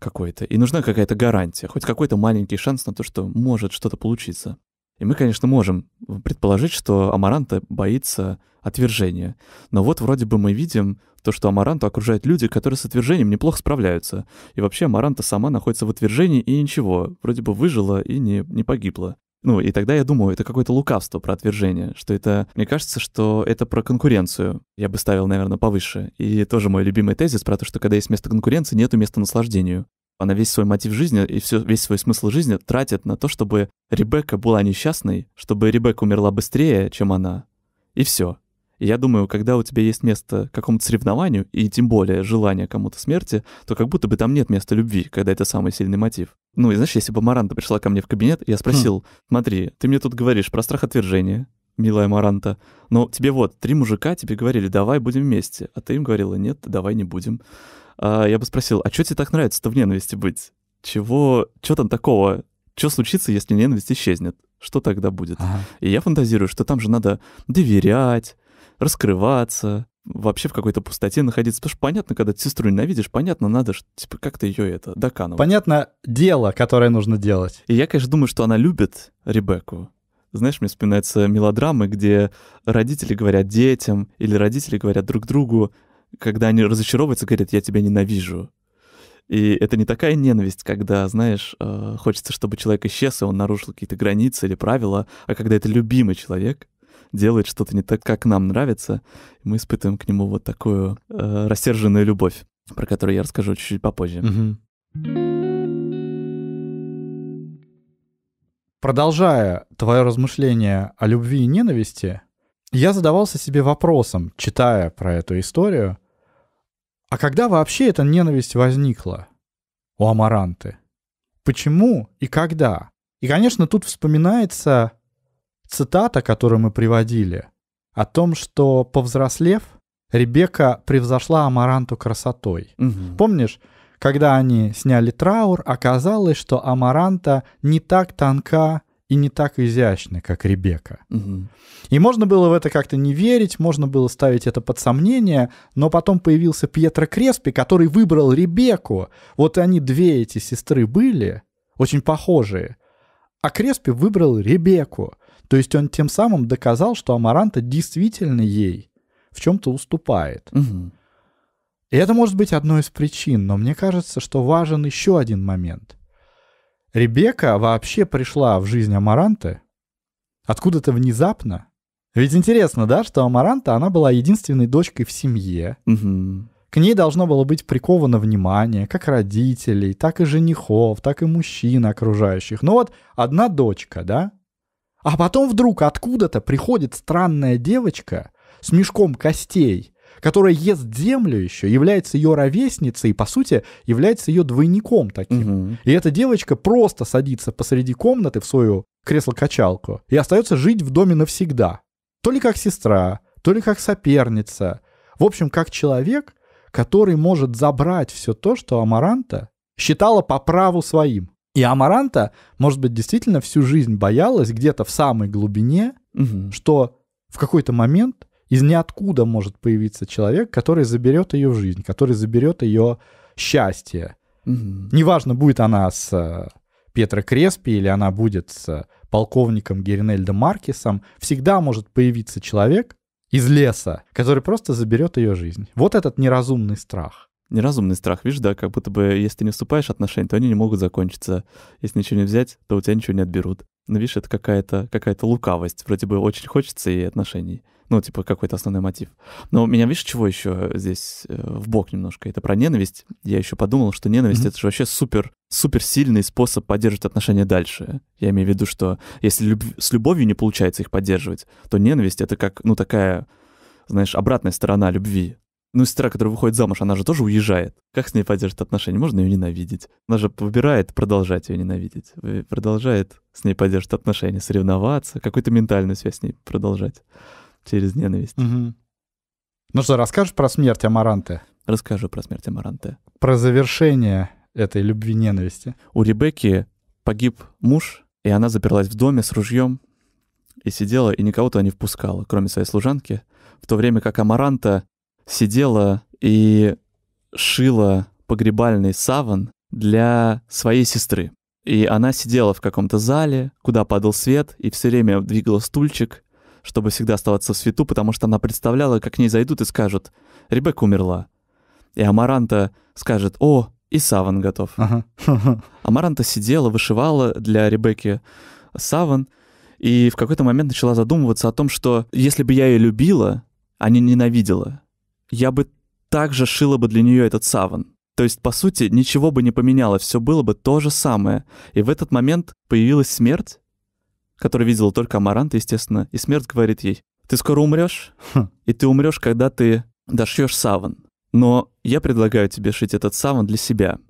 какой-то. И нужна какая-то гарантия, хоть какой-то маленький шанс на то, что может что-то получиться. И мы, конечно, можем предположить, что Амаранта боится отвержения. Но вот вроде бы мы видим то, что Амаранту окружают люди, которые с отвержением неплохо справляются. И вообще Амаранта сама находится в отвержении и ничего, вроде бы выжила и не, не погибла. Ну, и тогда я думаю, это какое-то лукавство про отвержение, что это, мне кажется, что это про конкуренцию. Я бы ставил, наверное, повыше. И тоже мой любимый тезис про то, что когда есть место конкуренции, нету места наслаждению. Она весь свой мотив жизни и все, весь свой смысл жизни тратит на то, чтобы Ребекка была несчастной, чтобы Ребекка умерла быстрее, чем она. И все. Я думаю, когда у тебя есть место какому-то соревнованию, и тем более желание кому-то смерти, то как будто бы там нет места любви, когда это самый сильный мотив. Ну и знаешь, если бы Маранта пришла ко мне в кабинет, я спросил, смотри, ты мне тут говоришь про страх отвержения, милая Маранта. Но тебе вот, три мужика тебе говорили, давай будем вместе. А ты им говорила, нет, давай не будем. А я бы спросил, а что тебе так нравится-то в ненависти быть? Чего, что там такого? Что случится, если ненависть исчезнет? Что тогда будет? Ага. И я фантазирую, что там же надо доверять, раскрываться, вообще в какой-то пустоте находиться. Потому что понятно, когда ты сестру ненавидишь, понятно, надо типа, как-то ее это доканывать. Понятно дело, которое нужно делать. И я, конечно, думаю, что она любит Ребекку. Знаешь, мне вспоминаются мелодрамы, где родители говорят детям или родители говорят друг другу, когда они разочаровываются, говорят, я тебя ненавижу. И это не такая ненависть, когда, знаешь, э, хочется, чтобы человек исчез, и он нарушил какие-то границы или правила, а когда это любимый человек, делает что-то не так, как нам нравится, и мы испытываем к нему вот такую э, рассерженную любовь, про которую я расскажу чуть-чуть попозже. Мгм. Продолжая твое размышление о любви и ненависти, я задавался себе вопросом, читая про эту историю, а когда вообще эта ненависть возникла у Амаранты? Почему и когда? И, конечно, тут вспоминается цитата, которую мы приводили, о том, что, повзрослев, Ребекка превзошла Амаранту красотой. Мгм. Помнишь, когда они сняли траур, оказалось, что Амаранта не так тонка и не так изящна, как Ребекка. Мгм. И можно было в это как-то не верить, можно было ставить это под сомнение, но потом появился Пьетро Креспи, который выбрал Ребекку. Вот они две эти сестры были, очень похожие. А Креспи выбрал Ребекку. То есть он тем самым доказал, что Амаранта действительно ей в чем-то уступает. Мгм. И это может быть одной из причин, но мне кажется, что важен еще один момент. Ребекка вообще пришла в жизнь Амаранты откуда-то внезапно. Ведь интересно, да, что Амаранта, она была единственной дочкой в семье. Мгм. К ней должно было быть приковано внимание как родителей, так и женихов, так и мужчин окружающих. Ну вот одна дочка, да? А потом вдруг откуда-то приходит странная девочка с мешком костей, которая ест землю еще, является ее ровесницей и, по сути, является ее двойником таким. Мгм. И эта девочка просто садится посреди комнаты в свою кресло-качалку и остается жить в доме навсегда. То ли как сестра, то ли как соперница. В общем, как человек, который может забрать все то, что Амаранта считала по праву своим. И Амаранта, может быть, действительно всю жизнь боялась где-то в самой глубине, Мгм. что в какой-то момент из ниоткуда может появиться человек, который заберет ее жизнь, который заберет ее счастье. Мгм. Неважно, будет она с э, Петро Креспи или она будет с э, полковником Геринельдо Маркесом, всегда может появиться человек из леса, который просто заберет ее жизнь. Вот этот неразумный страх. Неразумный страх, видишь, да, как будто бы, если ты не вступаешь в отношения, то они не могут закончиться. Если ничего не взять, то у тебя ничего не отберут. Но видишь, это какая-то какая лукавость. Вроде бы очень хочется и отношений. Ну, типа, какой-то основной мотив. Но меня, видишь, чего еще здесь э, в бок немножко? Это про ненависть. Я еще подумал, что ненависть Мгм. это же вообще супер, супер сильный способ поддерживать отношения дальше. Я имею в виду, что если люб- с любовью не получается их поддерживать, то ненависть это как, ну, такая, знаешь, обратная сторона любви. Ну, сестра, которая выходит замуж, она же тоже уезжает. Как с ней поддерживать отношения? Можно ее ненавидеть. Она же выбирает продолжать ее ненавидеть. Вы- Продолжает с ней поддерживать отношения, соревноваться, какую-то ментальную связь с ней продолжать через ненависть. Ну что, расскажешь про смерть Амаранты? Расскажу про смерть Амаранте. Про завершение этой любви-ненависти. У Ребекки погиб муж, и она заперлась в доме с ружьем и сидела, и никого туда не впускала, кроме своей служанки, в то время как Амаранта сидела и шила погребальный саван для своей сестры. И она сидела в каком-то зале, куда падал свет, и все время двигала стульчик, чтобы всегда оставаться в свету, потому что она представляла, как к ней зайдут и скажут «Ребекка умерла». И Амаранта скажет «О, и саван готов». Ага. *laughs* Амаранта сидела, вышивала для Ребекки саван, и в какой-то момент начала задумываться о том, что если бы я ее любила, а не ненавидела, я бы также шила бы для нее этот саван. То есть, по сути, ничего бы не поменялось, все было бы то же самое. И в этот момент появилась смерть, которую видела только Амаранта, естественно, и смерть говорит ей, ты скоро умрешь, Хм. и ты умрешь, когда ты дошьешь саван. Но я предлагаю тебе шить этот саван для себя.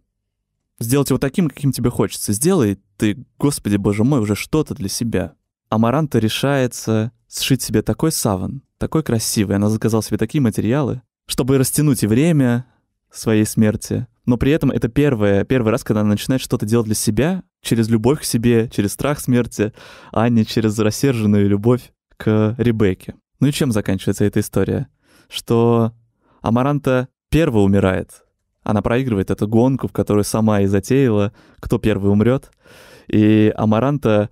Сделать его таким, каким тебе хочется. Сделай ты, господи боже мой, уже что-то для себя. Амаранта решается сшить себе такой саван, такой красивый. Она заказала себе такие материалы, чтобы растянуть и время своей смерти. Но при этом это первое, первый раз, когда она начинает что-то делать для себя, через любовь к себе, через страх смерти, а не через рассерженную любовь к Ребекке. Ну и чем заканчивается эта история? Что Амаранта первая умирает. Она проигрывает эту гонку, в которую сама и затеяла, кто первый умрет. И Амаранта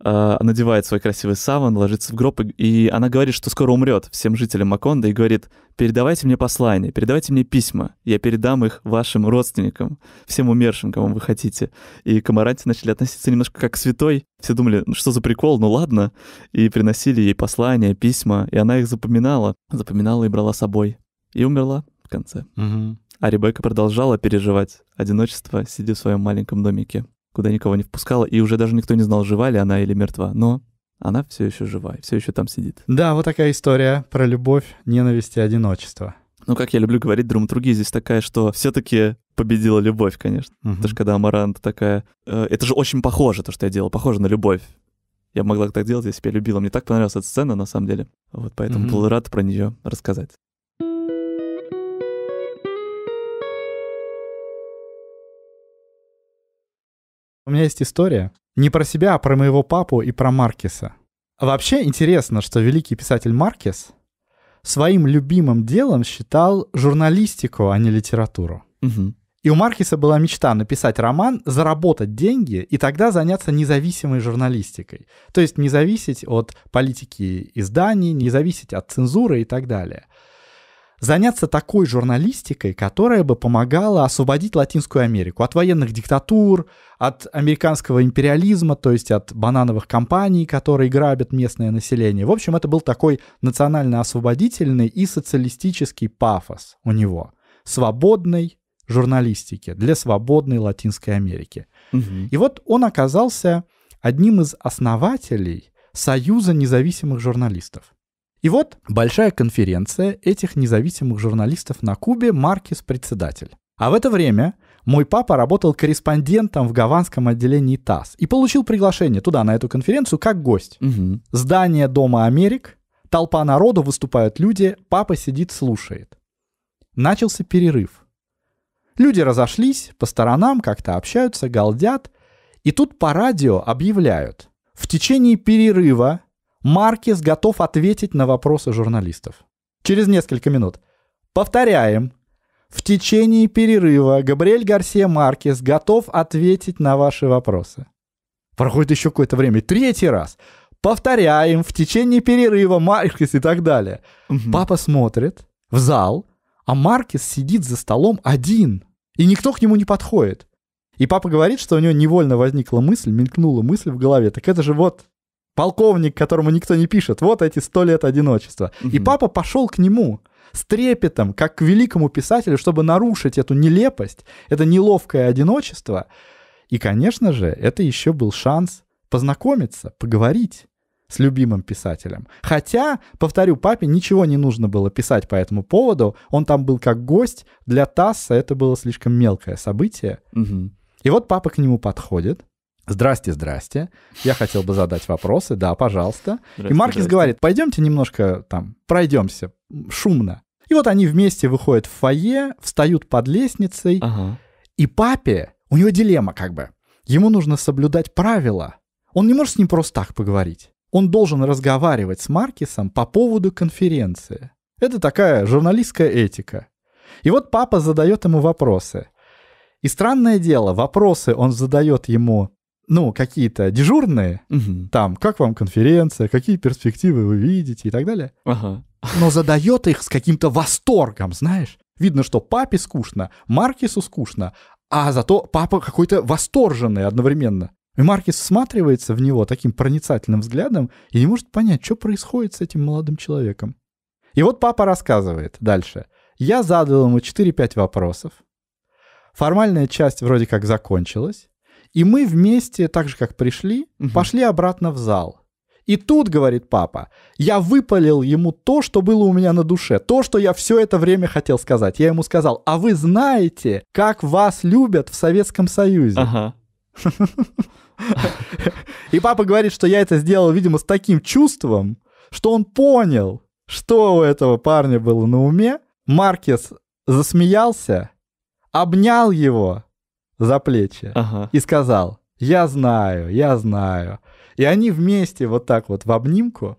надевает свой красивый саван, ложится в гроб, и, она говорит, что скоро умрет всем жителям Маконда, и говорит, передавайте мне послания, передавайте мне письма, я передам их вашим родственникам, всем умершим, кому вы хотите. И к Амаранте начали относиться немножко как к святой. Все думали, ну что за прикол, ну ладно. И приносили ей послания, письма, и она их запоминала, запоминала и брала с собой. И умерла в конце. Мгм. А Ребекка продолжала переживать одиночество, сидя в своем маленьком домике, куда никого не впускала, и уже даже никто не знал, жива ли она или мертва. Но она все еще жива, все еще там сидит. Да, вот такая история про любовь, ненависть и одиночество. Ну, как я люблю говорить, драматургия здесь такая, что все-таки победила любовь, конечно. Мгм. Потому что когда Амарант такая... э, это же очень похоже, то, что я делал, похоже на любовь. Я могла так делать, если бы я любила. Мне так понравилась эта сцена, на самом деле. Вот поэтому Мгм. был рад про нее рассказать. У меня есть история не про себя, а про моего папу и про Маркеса. Вообще интересно, что великий писатель Маркес своим любимым делом считал журналистику, а не литературу. Мгм. И у Маркеса была мечта написать роман, заработать деньги и тогда заняться независимой журналистикой. То есть не зависеть от политики изданий, не зависеть от цензуры и так далее. Заняться такой журналистикой, которая бы помогала освободить Латинскую Америку от военных диктатур, от американского империализма, то есть от банановых компаний, которые грабят местное население. В общем, это был такой национально-освободительный и социалистический пафос у него. Свободной журналистики для свободной Латинской Америки. Мгм. И вот он оказался одним из основателей Союза независимых журналистов. И вот большая конференция этих независимых журналистов на Кубе, Маркис председатель. А в это время мой папа работал корреспондентом в гаванском отделении ТАСС и получил приглашение туда, на эту конференцию, как гость. Мгм. Здание Дома Америк, толпа народу, выступают люди, папа сидит, слушает. Начался перерыв. Люди разошлись по сторонам, как-то общаются, галдят, и тут по радио объявляют. В течение перерыва Маркес готов ответить на вопросы журналистов. Через несколько минут. Повторяем. В течение перерыва Габриэль Гарсия Маркес готов ответить на ваши вопросы. Проходит еще какое-то время. Третий раз. Повторяем. В течение перерыва Маркес и так далее. Мгм. Папа смотрит в зал, а Маркес сидит за столом один. И никто к нему не подходит. И папа говорит, что у него невольно возникла мысль, мелькнула мысль в голове. Так это же вот полковник, которому никто не пишет. Вот эти сто лет одиночества. И Мгм. папа пошел к нему с трепетом, как к великому писателю, чтобы нарушить эту нелепость, это неловкое одиночество. И, конечно же, это еще был шанс познакомиться, поговорить с любимым писателем. Хотя, повторю, папе ничего не нужно было писать по этому поводу. Он там был как гость. Для Тасса это было слишком мелкое событие. Мгм. И вот папа к нему подходит. Здрасте, здрасте. Я хотел бы задать вопросы. Да, пожалуйста. И Здрасте, Маркис здрасте. говорит, пойдемте немножко там пройдемся, шумно. И вот они вместе выходят в фойе, встают под лестницей, Ага. и папе, у него дилемма как бы. Ему нужно соблюдать правила. Он не может с ним просто так поговорить. Он должен разговаривать с Маркисом по поводу конференции. Это такая журналистская этика. И вот папа задает ему вопросы. И странное дело, вопросы он задает ему, ну, какие-то дежурные, Мгм. там, как вам конференция, какие перспективы вы видите и так далее. Ага. Но задает их с каким-то восторгом, знаешь. Видно, что папе скучно, Маркису скучно, а зато папа какой-то восторженный одновременно. И Маркис всматривается в него таким проницательным взглядом и не может понять, что происходит с этим молодым человеком. И вот папа рассказывает дальше. Я задал ему 4-5 вопросов. Формальная часть вроде как закончилась. И мы вместе, так же как пришли, Мгм. пошли обратно в зал. И тут, говорит папа, я выпалил ему то, что было у меня на душе, то, что я все это время хотел сказать. Я ему сказал, а вы знаете, как вас любят в Советском Союзе? Ага. *laughs* И папа говорит, что я это сделал, видимо, с таким чувством, что он понял, что у этого парня было на уме. Маркес засмеялся, обнял его за плечи Ага. и сказал, я знаю, я знаю. И они вместе вот так вот в обнимку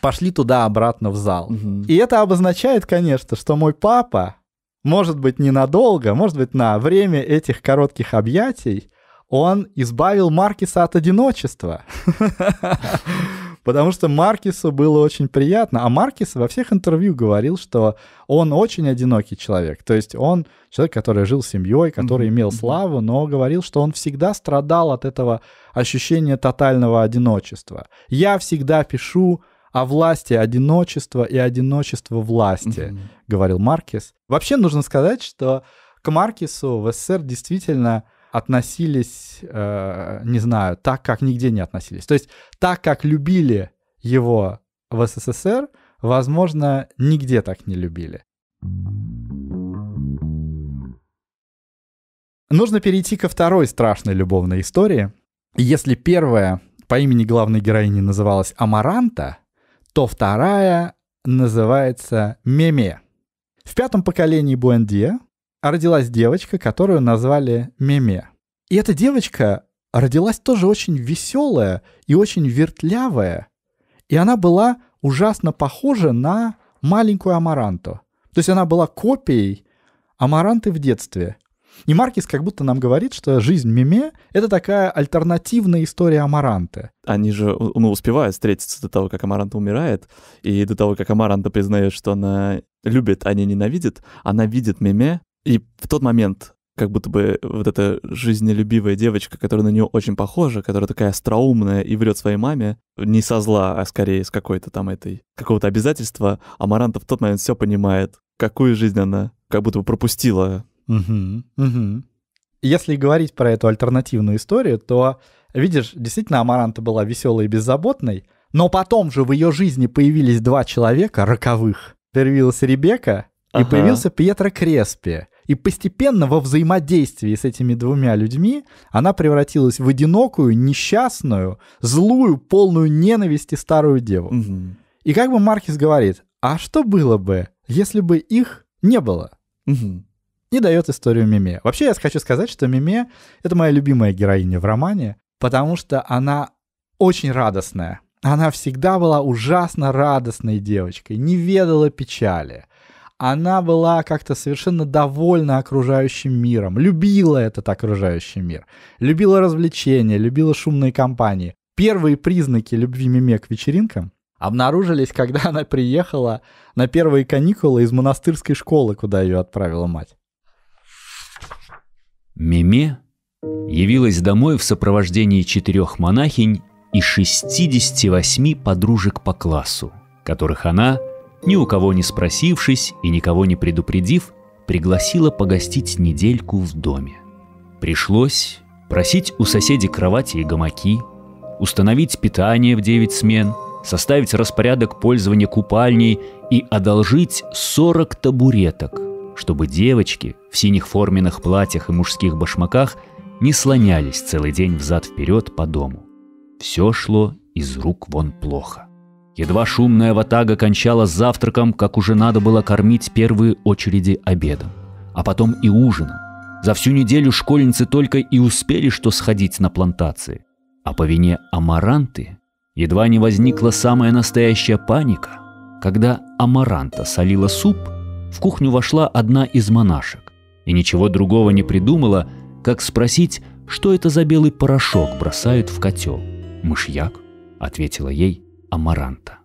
пошли туда-обратно в зал. Мгм. И это обозначает, конечно, что мой папа, может быть, ненадолго, может быть, на время этих коротких объятий, он избавил Маркиса от одиночества. *laughs* Потому что Маркису было очень приятно. А Маркис во всех интервью говорил, что он очень одинокий человек. То есть он человек, который жил семьей, который Мгм, имел славу, но говорил, что он всегда страдал от этого ощущения тотального одиночества. Я всегда пишу о власти одиночества и одиночества власти Мгм. говорил Маркес. Вообще нужно сказать, что к Маркесу в СССР действительно относились, э, не знаю, так, как нигде не относились. То есть так, как любили его в СССР, возможно, нигде так не любили. Нужно перейти ко второй страшной любовной истории. Если первая по имени главной героини называлась Амаранта, то вторая называется Меме. В пятом поколении Буэндия родилась девочка, которую назвали Меме. И эта девочка родилась тоже очень веселая и очень вертлявая. И она была ужасно похожа на маленькую Амаранту. То есть она была копией Амаранты в детстве. И Маркис как будто нам говорит, что жизнь Меме — это такая альтернативная история Амаранты. Они же ну, успевают встретиться до того, как Амаранта умирает, и до того, как Амаранта признает, что она любит, а не ненавидит, она видит Меме, и в тот момент как будто бы вот эта жизнелюбивая девочка, которая на нее очень похожа, которая такая остроумная и врет своей маме, не со зла, а скорее с какой-то там этой, какого-то обязательства, Амаранта в тот момент все понимает, какую жизнь она как будто бы пропустила. Мгм, мгм. Если говорить про эту альтернативную историю, то, видишь, действительно Амаранта была веселой и беззаботной, но потом же в ее жизни появились два человека роковых. Появилась Ребека и Ага. появился Пьетро Креспи. И постепенно во взаимодействии с этими двумя людьми она превратилась в одинокую, несчастную, злую, полную ненависти старую деву. Мгм. И как бы Маркис говорит, а что было бы, если бы их не было? Мгм. и дает историю Миме. Вообще я хочу сказать, что Миме — это моя любимая героиня в романе, потому что она очень радостная. Она всегда была ужасно радостной девочкой, не ведала печали. Она была как-то совершенно довольна окружающим миром, любила этот окружающий мир, любила развлечения, любила шумные компании. Первые признаки любви Миме к вечеринкам обнаружились, когда она приехала на первые каникулы из монастырской школы, куда ее отправила мать. Меме явилась домой в сопровождении четырех монахинь и 68 подружек по классу, которых она, ни у кого не спросившись и никого не предупредив, пригласила погостить недельку в доме. Пришлось просить у соседей кровати и гамаки, установить питание в 9 смен, составить распорядок пользования купальней и одолжить 40 табуреток, чтобы девочки в синих форменных платьях и мужских башмаках не слонялись целый день взад-вперед по дому. Все шло из рук вон плохо. Едва шумная ватага кончала с завтраком, как уже надо было кормить первые очереди обедом, а потом и ужином. За всю неделю школьницы только и успели что сходить на плантации. А по вине амаранты едва не возникла самая настоящая паника, когда амаранта солила суп, в кухню вошла одна из монашек и ничего другого не придумала, как спросить, что это за белый порошок бросают в котел. «Мышьяк», — ответила ей Амаранта.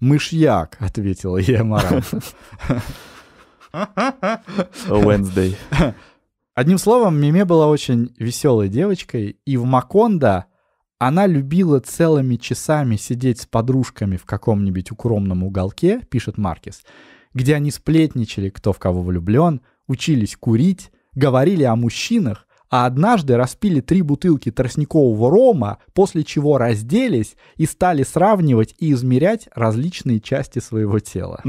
«Мышьяк», — ответила ей Амаранта. Wednesday. Одним словом, Миме была очень веселой девочкой, и в Макондо она любила целыми часами сидеть с подружками в каком-нибудь укромном уголке, пишет Маркес, где они сплетничали, кто в кого влюблен, учились курить, говорили о мужчинах, а однажды распили три бутылки тростникового рома, после чего разделись и стали сравнивать и измерять различные части своего тела.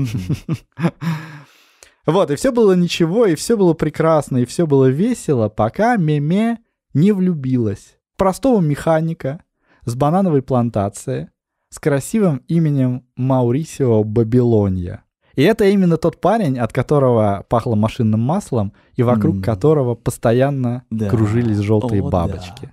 Вот, и все было ничего, и все было прекрасно, и все было весело, пока Меме не влюбилась. Простого механика с банановой плантации, с красивым именем Маурисио Бабилонья. И это именно тот парень, от которого пахло машинным маслом, и вокруг М. которого постоянно Да. кружились желтые О, бабочки. да.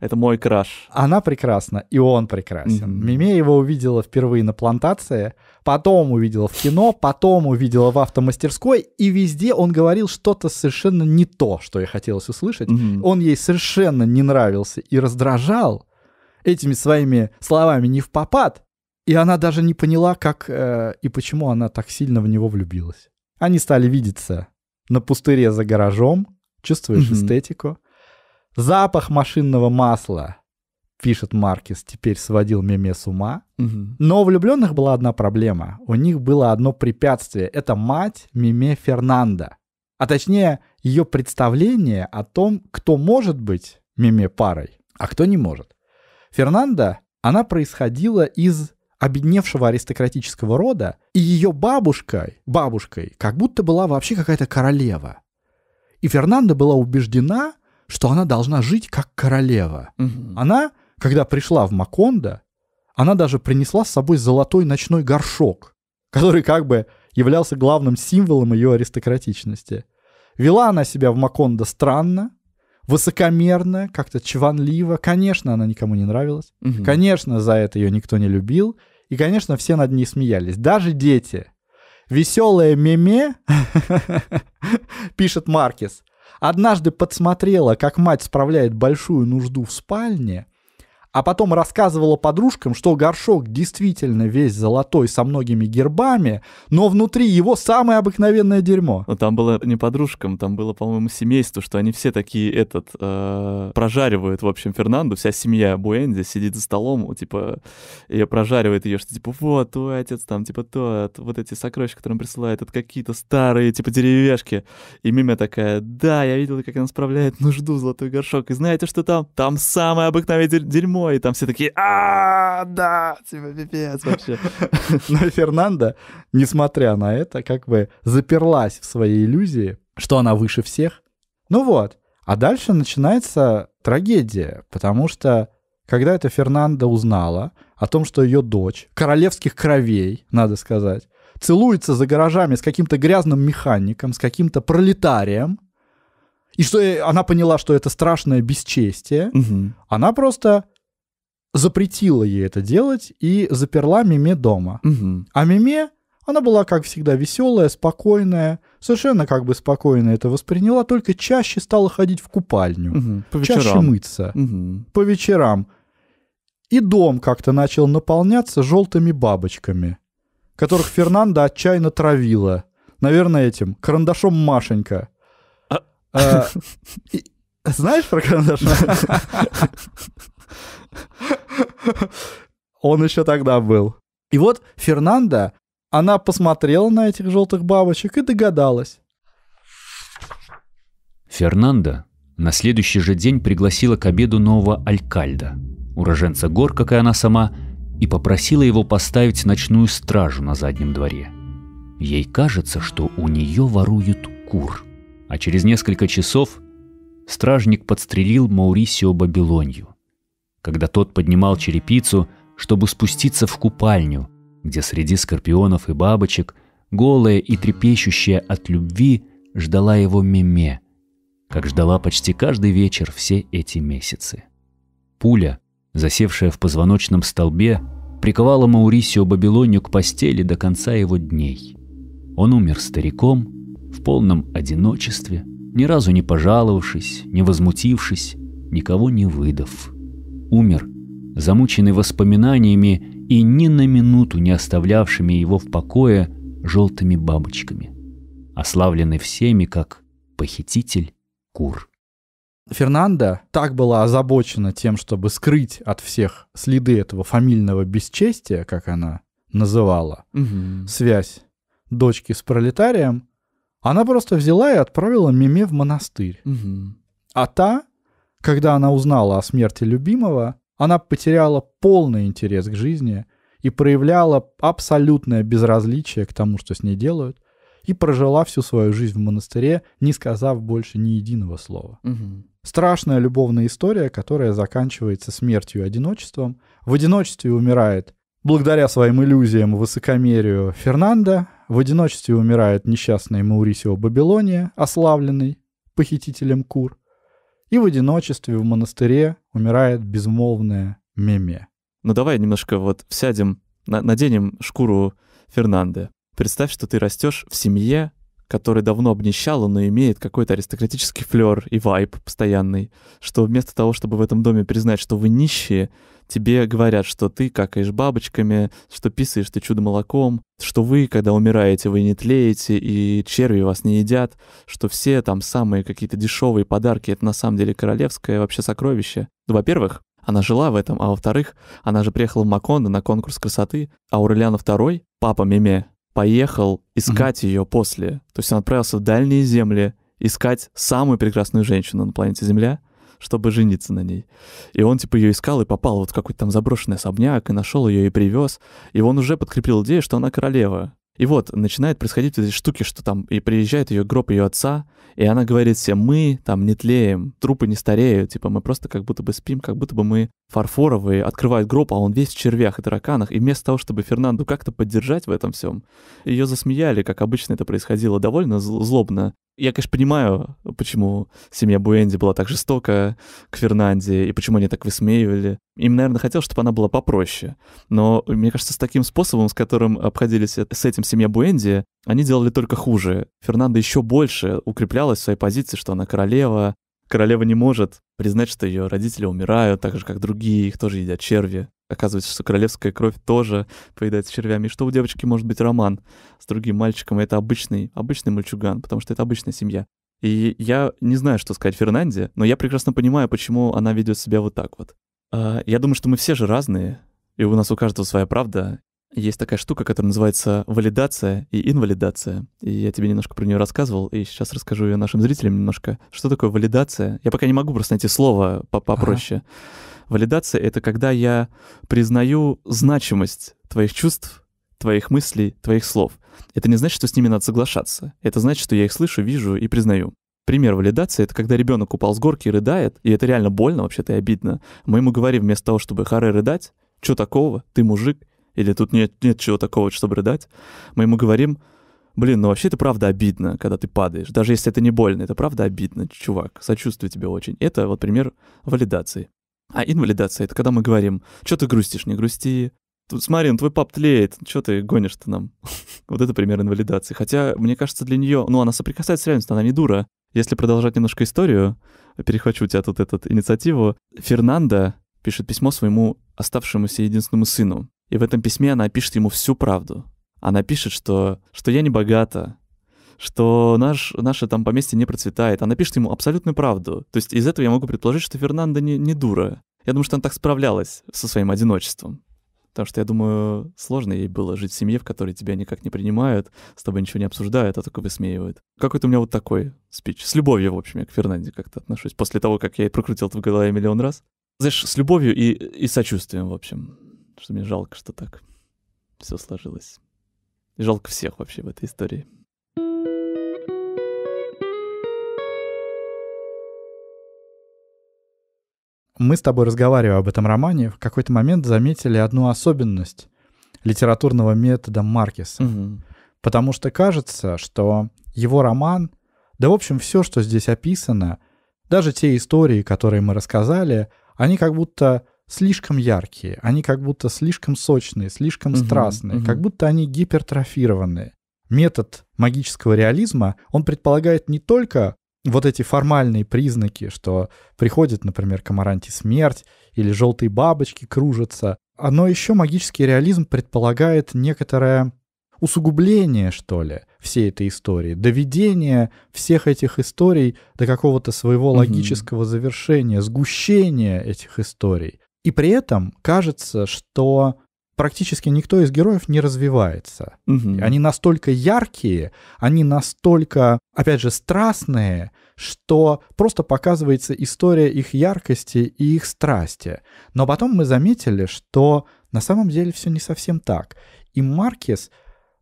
Это мой краш. Она прекрасна, и он прекрасен. Мгм. Миме его увидела впервые на плантации, потом увидела в кино, потом увидела в автомастерской, и везде он говорил что-то совершенно не то, что ей хотелось услышать. Мгм. Он ей совершенно не нравился и раздражал этими своими словами не в попад, и она даже не поняла, как э, и почему она так сильно в него влюбилась. Они стали видеться на пустыре за гаражом, чувствуешь Мгм. эстетику. Запах машинного масла, пишет Маркис, теперь сводил Меме с ума. Мгм. Но у влюбленных была одна проблема. У них было одно препятствие. Это мать Миме Фернанда. А точнее, ее представление о том, кто может быть Миме парой, а кто не может. Фернанда, она происходила из обедневшего аристократического рода, и ее бабушкой, бабушкой, как будто была вообще какая-то королева. И Фернанда была убеждена, что она должна жить как королева. Мгм. Она, когда пришла в Макондо, она даже принесла с собой золотой ночной горшок, который как бы являлся главным символом ее аристократичности. Вела она себя в Макондо странно, высокомерно, как-то чванливо. Конечно, она никому не нравилась. Мгм. Конечно, за это ее никто не любил. И, конечно, все над ней смеялись. Даже дети. Веселая меме, *laughs* пишет Маркис, однажды подсмотрела, как мать справляет большую нужду в спальне, а потом рассказывала подружкам, что горшок действительно весь золотой со многими гербами, но внутри его самое обыкновенное дерьмо. Но там было не подружкам, там было, по-моему, семейство, что они все такие этот э, прожаривают, в общем, Фернанду, вся семья Буэнди сидит за столом, типа, и прожаривает ее, что типа, вот, твой отец там, типа, то, от- вот эти сокровища, которые он присылает, это какие-то старые, типа, деревяшки. И Миме такая, да, я видела, как она справляет нужду золотой горшок, и знаете, что там? Там самое обыкновенное дерь- дерьмо, и там все такие, а да, типа, пипец вообще. *laughs* Но Фернанда, несмотря на это, как бы заперлась в своей иллюзии, что она выше всех. Ну вот. А дальше начинается трагедия, потому что когда эта Фернанда узнала о том, что ее дочь, королевских кровей, надо сказать, целуется за гаражами с каким-то грязным механиком, с каким-то пролетарием, и что э, она поняла, что это страшное бесчестие, Мгм. она просто запретила ей это делать и заперла Миме дома. Мгм. А Миме, она была, как всегда, веселая, спокойная, совершенно как бы спокойно это восприняла, только чаще стала ходить в купальню, Мгм. По чаще вечерам. мыться Мгм. по вечерам. И дом как-то начал наполняться желтыми бабочками, которых Фернанда отчаянно травила. Наверное, этим, карандашом Машенька. А- А, Знаешь про карандаш? *laughs* Он еще тогда был. И вот Фернанда, она посмотрела на этих желтых бабочек и догадалась. Фернанда на следующий же день пригласила к обеду нового алькальда, уроженца гор, как и она сама, и попросила его поставить ночную стражу на заднем дворе. Ей кажется, что у нее воруют кур. А через несколько часов стражник подстрелил Маурисио Бабилонью. Когда тот поднимал черепицу, чтобы спуститься в купальню, где среди скорпионов и бабочек, голая и трепещущая от любви, ждала его Меме, как ждала почти каждый вечер все эти месяцы. Пуля, засевшая в позвоночном столбе, приковала Маурисио Бабилонию к постели до конца его дней. Он умер стариком, в полном одиночестве, ни разу не пожаловавшись, не возмутившись, никого не выдав. Умер, замученный воспоминаниями и ни на минуту не оставлявшими его в покое желтыми бабочками, ославленный всеми как похититель кур. Фернанда так была озабочена тем, чтобы скрыть от всех следы этого фамильного бесчестия, как она называла, Мгм. связь дочки с пролетарием, она просто взяла и отправила Миме в монастырь. Мгм. А та, когда она узнала о смерти любимого, она потеряла полный интерес к жизни и проявляла абсолютное безразличие к тому, что с ней делают, и прожила всю свою жизнь в монастыре, не сказав больше ни единого слова. Мгм. Страшная любовная история, которая заканчивается смертью и одиночеством. В одиночестве умирает, благодаря своим иллюзиям и высокомерию, Фернандо. В одиночестве умирает несчастный Маурисио Бабилония, ославленный похитителем кур. И в одиночестве в монастыре умирает безмолвная Меме. Ну давай немножко вот сядем, на- наденем шкуру Фернанды. Представь, что ты растешь в семье, которая давно обнищала, но имеет какой-то аристократический флер и вайб постоянный, что вместо того, чтобы в этом доме признать, что вы нищие, тебе говорят, что ты какаешь бабочками, что писаешь ты чудо-молоком, что вы, когда умираете, вы не тлеете, и черви вас не едят, что все там самые какие-то дешевые подарки — это на самом деле королевское вообще сокровище. Ну, во-первых, она жила в этом, а во-вторых, она же приехала в Макондо на конкурс красоты, а Аурелиана II, папа Меме, поехал искать ее после. То есть он отправился в дальние земли искать самую прекрасную женщину на планете Земля, чтобы жениться на ней. И он типа ее искал и попал вот в какой-то там заброшенный особняк, и нашел ее и привез. И он уже подкрепил идею, что она королева. И вот начинает происходить эти штуки, что там и приезжает ее гроб ее отца, и она говорит всем, мы там не тлеем, трупы не стареют, типа мы просто как будто бы спим, как будто бы мы фарфоровые, открывает гроб, а он весь в червях и тараканах, и вместо того, чтобы Фернанду как-то поддержать в этом всем, ее засмеяли, как обычно это происходило, довольно злобно. Я, конечно, понимаю, почему семья Буэнди была так жестока к Фернанде, и почему они так высмеивали. Им, наверное, хотел, чтобы она была попроще. Но, мне кажется, с таким способом, с которым обходились с этим семья Буэнди, они делали только хуже. Фернанда еще больше укреплялась в своей позиции, что она королева. Королева не может признать, что ее родители умирают, так же, как другие, их тоже едят черви. Оказывается, что королевская кровь тоже поедается червями. И что у девочки может быть роман с другим мальчиком? Это обычный, обычный мальчуган, потому что это обычная семья. И я не знаю, что сказать Фернанде, но я прекрасно понимаю, почему она ведет себя вот так вот. А, я думаю, что мы все же разные, и у нас у каждого своя правда. Есть такая штука, которая называется валидация и инвалидация. И я тебе немножко про нее рассказывал, и сейчас расскажу ее нашим зрителям немножко. Что такое валидация? Я пока не могу просто найти слово попроще. Ага. Валидация — это когда я признаю значимость твоих чувств, твоих мыслей, твоих слов. Это не значит, что с ними надо соглашаться. Это значит, что я их слышу, вижу и признаю. Пример валидации — это когда ребенок упал с горки и рыдает, и это реально больно вообще-то и обидно. Мы ему говорим вместо того, чтобы харе рыдать, что такого, ты мужик, или тут нет, нет чего такого, чтобы рыдать, мы ему говорим, блин, ну вообще это правда обидно, когда ты падаешь. Даже если это не больно, это правда обидно, чувак, сочувствую тебе очень. Это вот пример валидации. А инвалидация — это когда мы говорим, что ты грустишь, не грусти, Тут, смотри, ну твой пап тлеет, что ты гонишь-то нам? *laughs* вот это пример инвалидации. Хотя, мне кажется, для нее, ну, она соприкасается с реальностью, она не дура. Если продолжать немножко историю, перехвачу у тебя тут эту инициативу, Фернанда пишет письмо своему оставшемуся единственному сыну. И в этом письме она пишет ему всю правду. Она пишет, что, что я не богата, что наш, наше там поместье не процветает. Она пишет ему абсолютную правду. То есть из этого я могу предположить, что Фернанда не, не дура. Я думаю, что она так справлялась со своим одиночеством. Потому что, я думаю, сложно ей было жить в семье, в которой тебя никак не принимают, с тобой ничего не обсуждают, а только высмеивают. Какой-то у меня вот такой спич. С любовью, в общем, я к Фернанде как-то отношусь. После того, как я прокрутил это в голове миллион раз. Знаешь, с любовью и, и сочувствием, в общем. Что мне жалко, что так все сложилось. И жалко всех вообще в этой истории. Мы с тобой разговаривая об этом романе, в какой-то момент заметили одну особенность литературного метода Маркеса. Угу. Потому что кажется, что его роман, да в общем все, что здесь описано, даже те истории, которые мы рассказали, они как будто слишком яркие, они как будто слишком сочные, слишком угу, страстные, угу. как будто они гипертрофированные. Метод магического реализма, он предполагает не только вот эти формальные признаки, что приходит, например, к Амаранте смерть или желтые бабочки кружатся, оно еще магический реализм предполагает некоторое усугубление, что ли, всей этой истории, доведение всех этих историй до какого-то своего логического завершения, сгущения этих историй. И при этом кажется, что практически никто из героев не развивается. Угу. Они настолько яркие, они настолько, опять же, страстные, что просто показывается история их яркости и их страсти. Но потом мы заметили, что на самом деле все не совсем так. И Маркес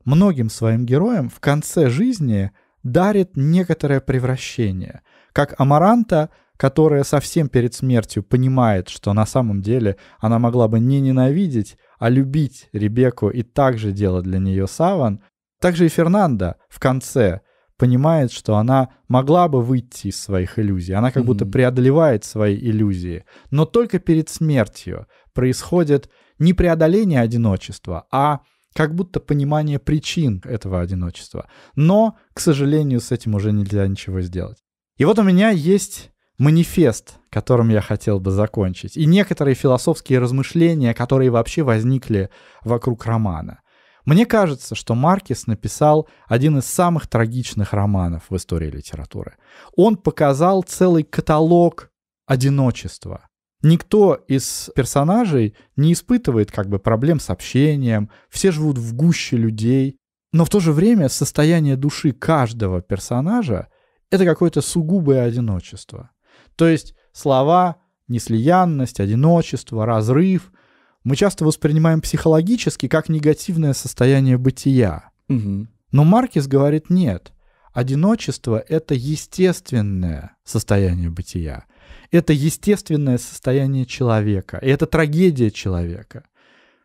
многим своим героям в конце жизни дарит некоторое превращение. Как Амаранта, которая совсем перед смертью понимает, что на самом деле она могла бы не ненавидеть, а любить Ребекку и также делать для нее саван, также и Фернанда в конце понимает, что она могла бы выйти из своих иллюзий. Она как mm-hmm. будто преодолевает свои иллюзии. Но только перед смертью происходит не преодоление одиночества, а как будто понимание причин этого одиночества. Но, к сожалению, с этим уже нельзя ничего сделать. И вот у меня есть манифест, которым я хотел бы закончить, и некоторые философские размышления, которые вообще возникли вокруг романа. Мне кажется, что Маркис написал один из самых трагичных романов в истории литературы. Он показал целый каталог одиночества. Никто из персонажей не испытывает как бы проблем с общением, все живут в гуще людей, но в то же время состояние души каждого персонажа — это какое-то сугубое одиночество. То есть слова неслиянность, одиночество, разрыв мы часто воспринимаем психологически как негативное состояние бытия. Угу. Но Маркис говорит нет. Одиночество — это естественное состояние бытия. Это естественное состояние человека. И это трагедия человека.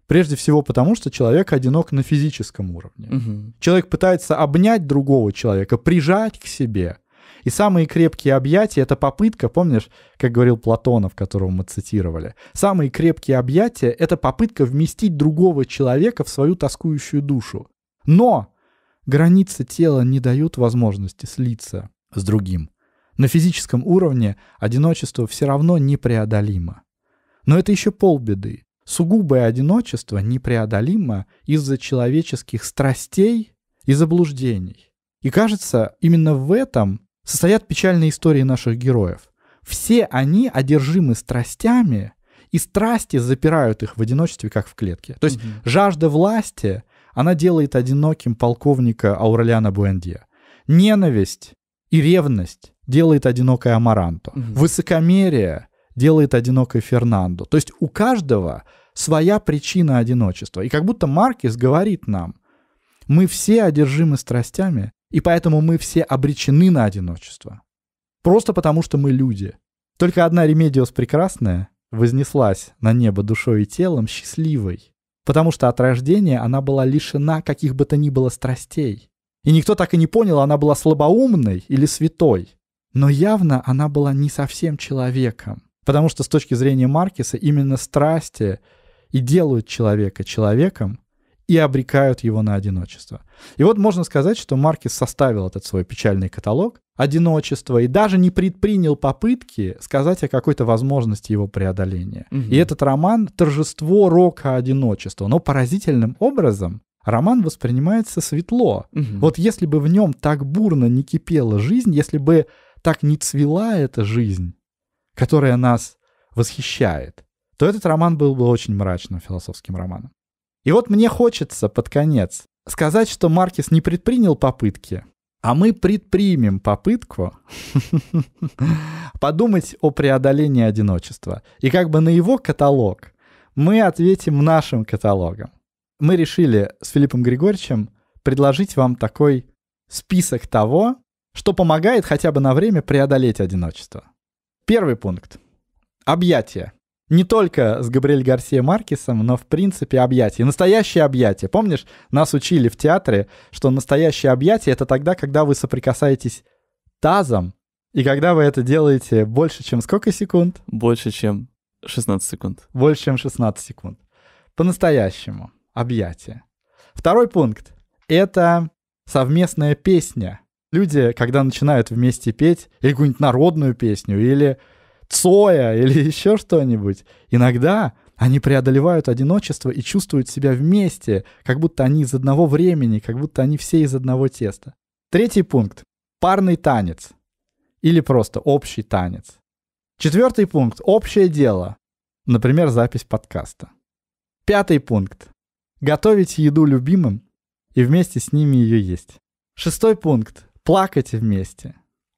Прежде всего потому, что человек одинок на физическом уровне. Угу. Человек пытается обнять другого человека, прижать к себе. И самые крепкие объятия — это попытка, помнишь, как говорил Платонов, которого мы цитировали, самые крепкие объятия — это попытка вместить другого человека в свою тоскующую душу. Но границы тела не дают возможности слиться с другим. На физическом уровне одиночество все равно непреодолимо. Но это еще полбеды. Сугубое одиночество непреодолимо из-за человеческих страстей и заблуждений. И кажется, именно в этом состоят печальные истории наших героев. Все они одержимы страстями, и страсти запирают их в одиночестве, как в клетке. То есть угу. жажда власти, она делает одиноким полковника Аурелиана Буэндия. Ненависть и ревность делает одинокой Амаранту. Угу. Высокомерие делает одинокой Фернандо. То есть у каждого своя причина одиночества. И как будто Маркес говорит нам, мы все одержимы страстями, и поэтому мы все обречены на одиночество. Просто потому, что мы люди. Только одна Ремедиос прекрасная вознеслась на небо душой и телом счастливой, потому что от рождения она была лишена каких бы то ни было страстей. И никто так и не понял, она была слабоумной или святой. Но явно она была не совсем человеком. Потому что с точки зрения Маркеса именно страсти и делают человека человеком, и обрекают его на одиночество. И вот можно сказать, что Маркис составил этот свой печальный каталог одиночества и даже не предпринял попытки сказать о какой-то возможности его преодоления. Угу. И этот роман — торжество рока одиночества. Но поразительным образом роман воспринимается светло. Угу. Вот если бы в нем так бурно не кипела жизнь, если бы так не цвела эта жизнь, которая нас восхищает, то этот роман был бы очень мрачным философским романом. И вот мне хочется под конец сказать, что Маркис не предпринял попытки, а мы предпримем попытку *laughs* подумать о преодолении одиночества. И как бы на его каталог мы ответим нашим каталогом. Мы решили с Филиппом Григорьевичем предложить вам такой список того, что помогает хотя бы на время преодолеть одиночество. Первый пункт. Объятия не только с Габриэль Гарсия Маркесом, но в принципе объятие. Настоящее объятие. Помнишь, нас учили в театре, что настоящее объятие — это тогда, когда вы соприкасаетесь тазом, и когда вы это делаете больше, чем сколько секунд? Больше, чем 16 секунд. Больше, чем 16 секунд. По-настоящему. Объятие. Второй пункт — это совместная песня. Люди, когда начинают вместе петь или какую-нибудь народную песню, или Цоя или еще что-нибудь. Иногда они преодолевают одиночество и чувствуют себя вместе, как будто они из одного времени, как будто они все из одного теста. Третий пункт. Парный танец. Или просто общий танец. Четвертый пункт. Общее дело. Например, запись подкаста. Пятый пункт. Готовить еду любимым и вместе с ними ее есть. Шестой пункт. Плакать вместе,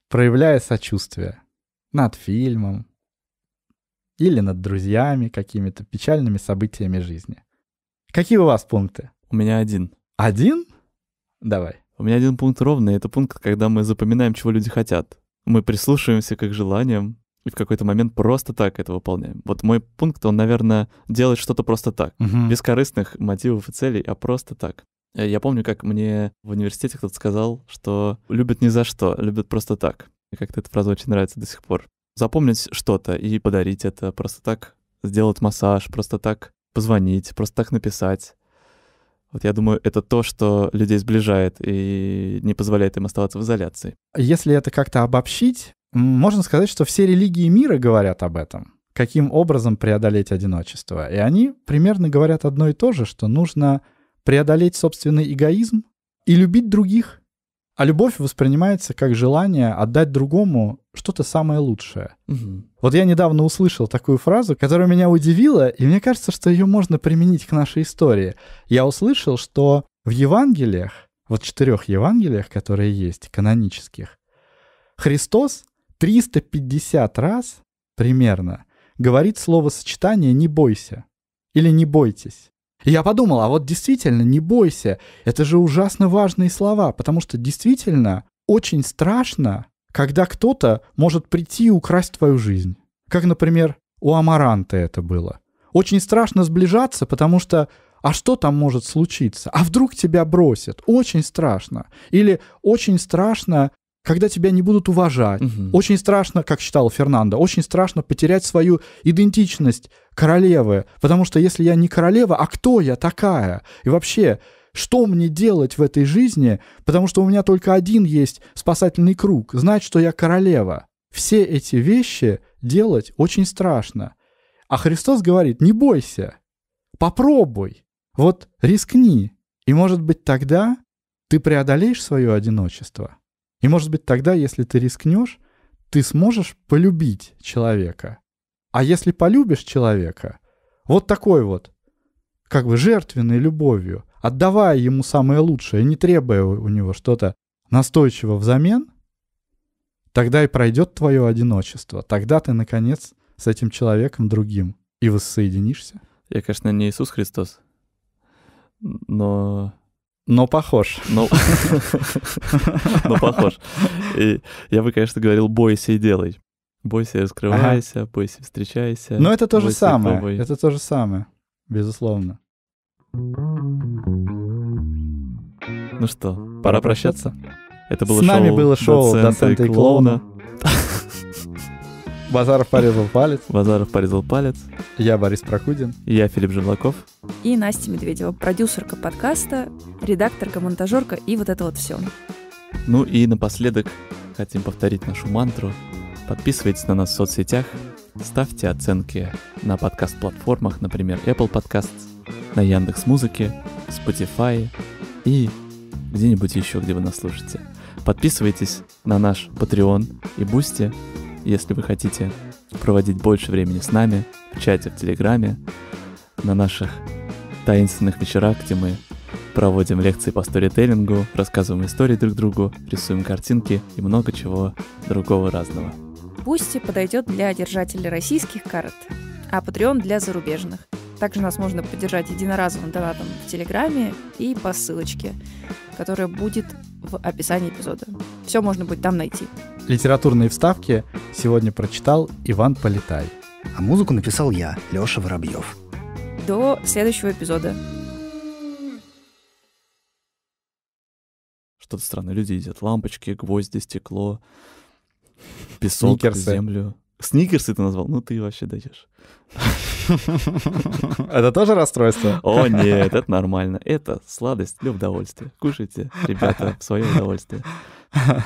проявляя сочувствие над фильмом или над друзьями, какими-то печальными событиями жизни. Какие у вас пункты? У меня один. Один? Давай. У меня один пункт ровный. Это пункт, когда мы запоминаем, чего люди хотят. Мы прислушиваемся к их желаниям и в какой-то момент просто так это выполняем. Вот мой пункт, он, наверное, делать что-то просто так, Мгм. без корыстных мотивов и целей, а просто так. Э, Я помню, как мне в университете кто-то сказал, что любят ни за что, любят просто так. И как-то эта фраза очень нравится до сих пор. Запомнить что-то и подарить это, просто так сделать массаж, просто так позвонить, просто так написать. Вот я думаю, это то, что людей сближает и не позволяет им оставаться в изоляции. Если это как-то обобщить, можно сказать, что все религии мира говорят об этом. Каким образом преодолеть одиночество. И они примерно говорят одно и то же, что нужно преодолеть собственный эгоизм и любить других. А любовь воспринимается как желание отдать другому что-то самое лучшее. Вот я недавно услышал такую фразу, которая меня удивила, и мне кажется, что ее можно применить к нашей истории. Я услышал, что в Евангелиях, вот четырех Евангелиях, которые есть, канонических, Христос 350 раз примерно говорит словосочетание «не бойся» или «не бойтесь». И я подумал, а вот действительно, не бойся, это же ужасно важные слова, потому что действительно очень страшно, когда кто-то может прийти и украсть твою жизнь. Как, например, у Амаранта это было. Очень страшно сближаться, потому что а что там может случиться? А вдруг тебя бросят? Очень страшно. Или очень страшно, когда тебя не будут уважать. Мгм. Очень страшно, как считал Фернандо, очень страшно потерять свою идентичность королевы, потому что если я не королева, а кто я такая? И вообще, что мне делать в этой жизни, потому что у меня только один есть спасательный круг, знать, что я королева. Все эти вещи делать очень страшно. А Христос говорит, не бойся, попробуй, вот рискни. И может быть тогда ты преодолеешь свое одиночество. И может быть тогда, если ты рискнешь, ты сможешь полюбить человека. А если полюбишь человека, вот такой вот, как бы жертвенной любовью, отдавая ему самое лучшее, не требуя у него что-то настойчиво взамен, тогда и пройдет твое одиночество. Тогда ты, наконец, с этим человеком другим и воссоединишься. Я, конечно, не Иисус Христос, но... Но похож. Но, *laughs* *laughs* но похож. И я бы, конечно, говорил, бойся и делай. Бойся раскрывайся, бойся и встречайся. Но это то же бойся самое. пробуй. Это то же самое, безусловно. Ну что, пора прощаться? Это было С нами шоу было шоу «Доцента и клоуна». *laughs* Базаров порезал палец. Базаров порезал палец. Я Борис Прокудин. Я Филипп Жерлаков. И Настя Медведева, продюсерка подкаста, редакторка, монтажерка и вот это вот все. Ну и напоследок хотим повторить нашу мантру. Подписывайтесь на нас в соцсетях, ставьте оценки на подкаст-платформах, например, Apple Podcasts, на Яндекс Музыке, Spotify и где-нибудь еще, где вы нас слушаете. Подписывайтесь на наш Patreon и Бусти, если вы хотите проводить больше времени с нами в чате в Телеграме, на наших таинственных вечерах, где мы проводим лекции по сторителлингу, рассказываем истории друг другу, рисуем картинки и много чего другого разного. Бусти подойдет для держателей российских карт, а Patreon для зарубежных. Также нас можно поддержать единоразовым донатом в Телеграме и по ссылочке, которая будет в описании эпизода. Все можно будет там найти. Литературные вставки сегодня прочитал Иван Полетай. А музыку написал я, Лёша Воробьев. До следующего эпизода. Что-то странное. Люди едят лампочки, гвозди, стекло, песок, Сникерсы. землю. Сникерсы ты назвал? Ну ты вообще даешь. *laughs* Это тоже расстройство? *laughs* О, нет, это нормально. Это сладость для удовольствия. Кушайте, ребята, в свое удовольствие. *laughs*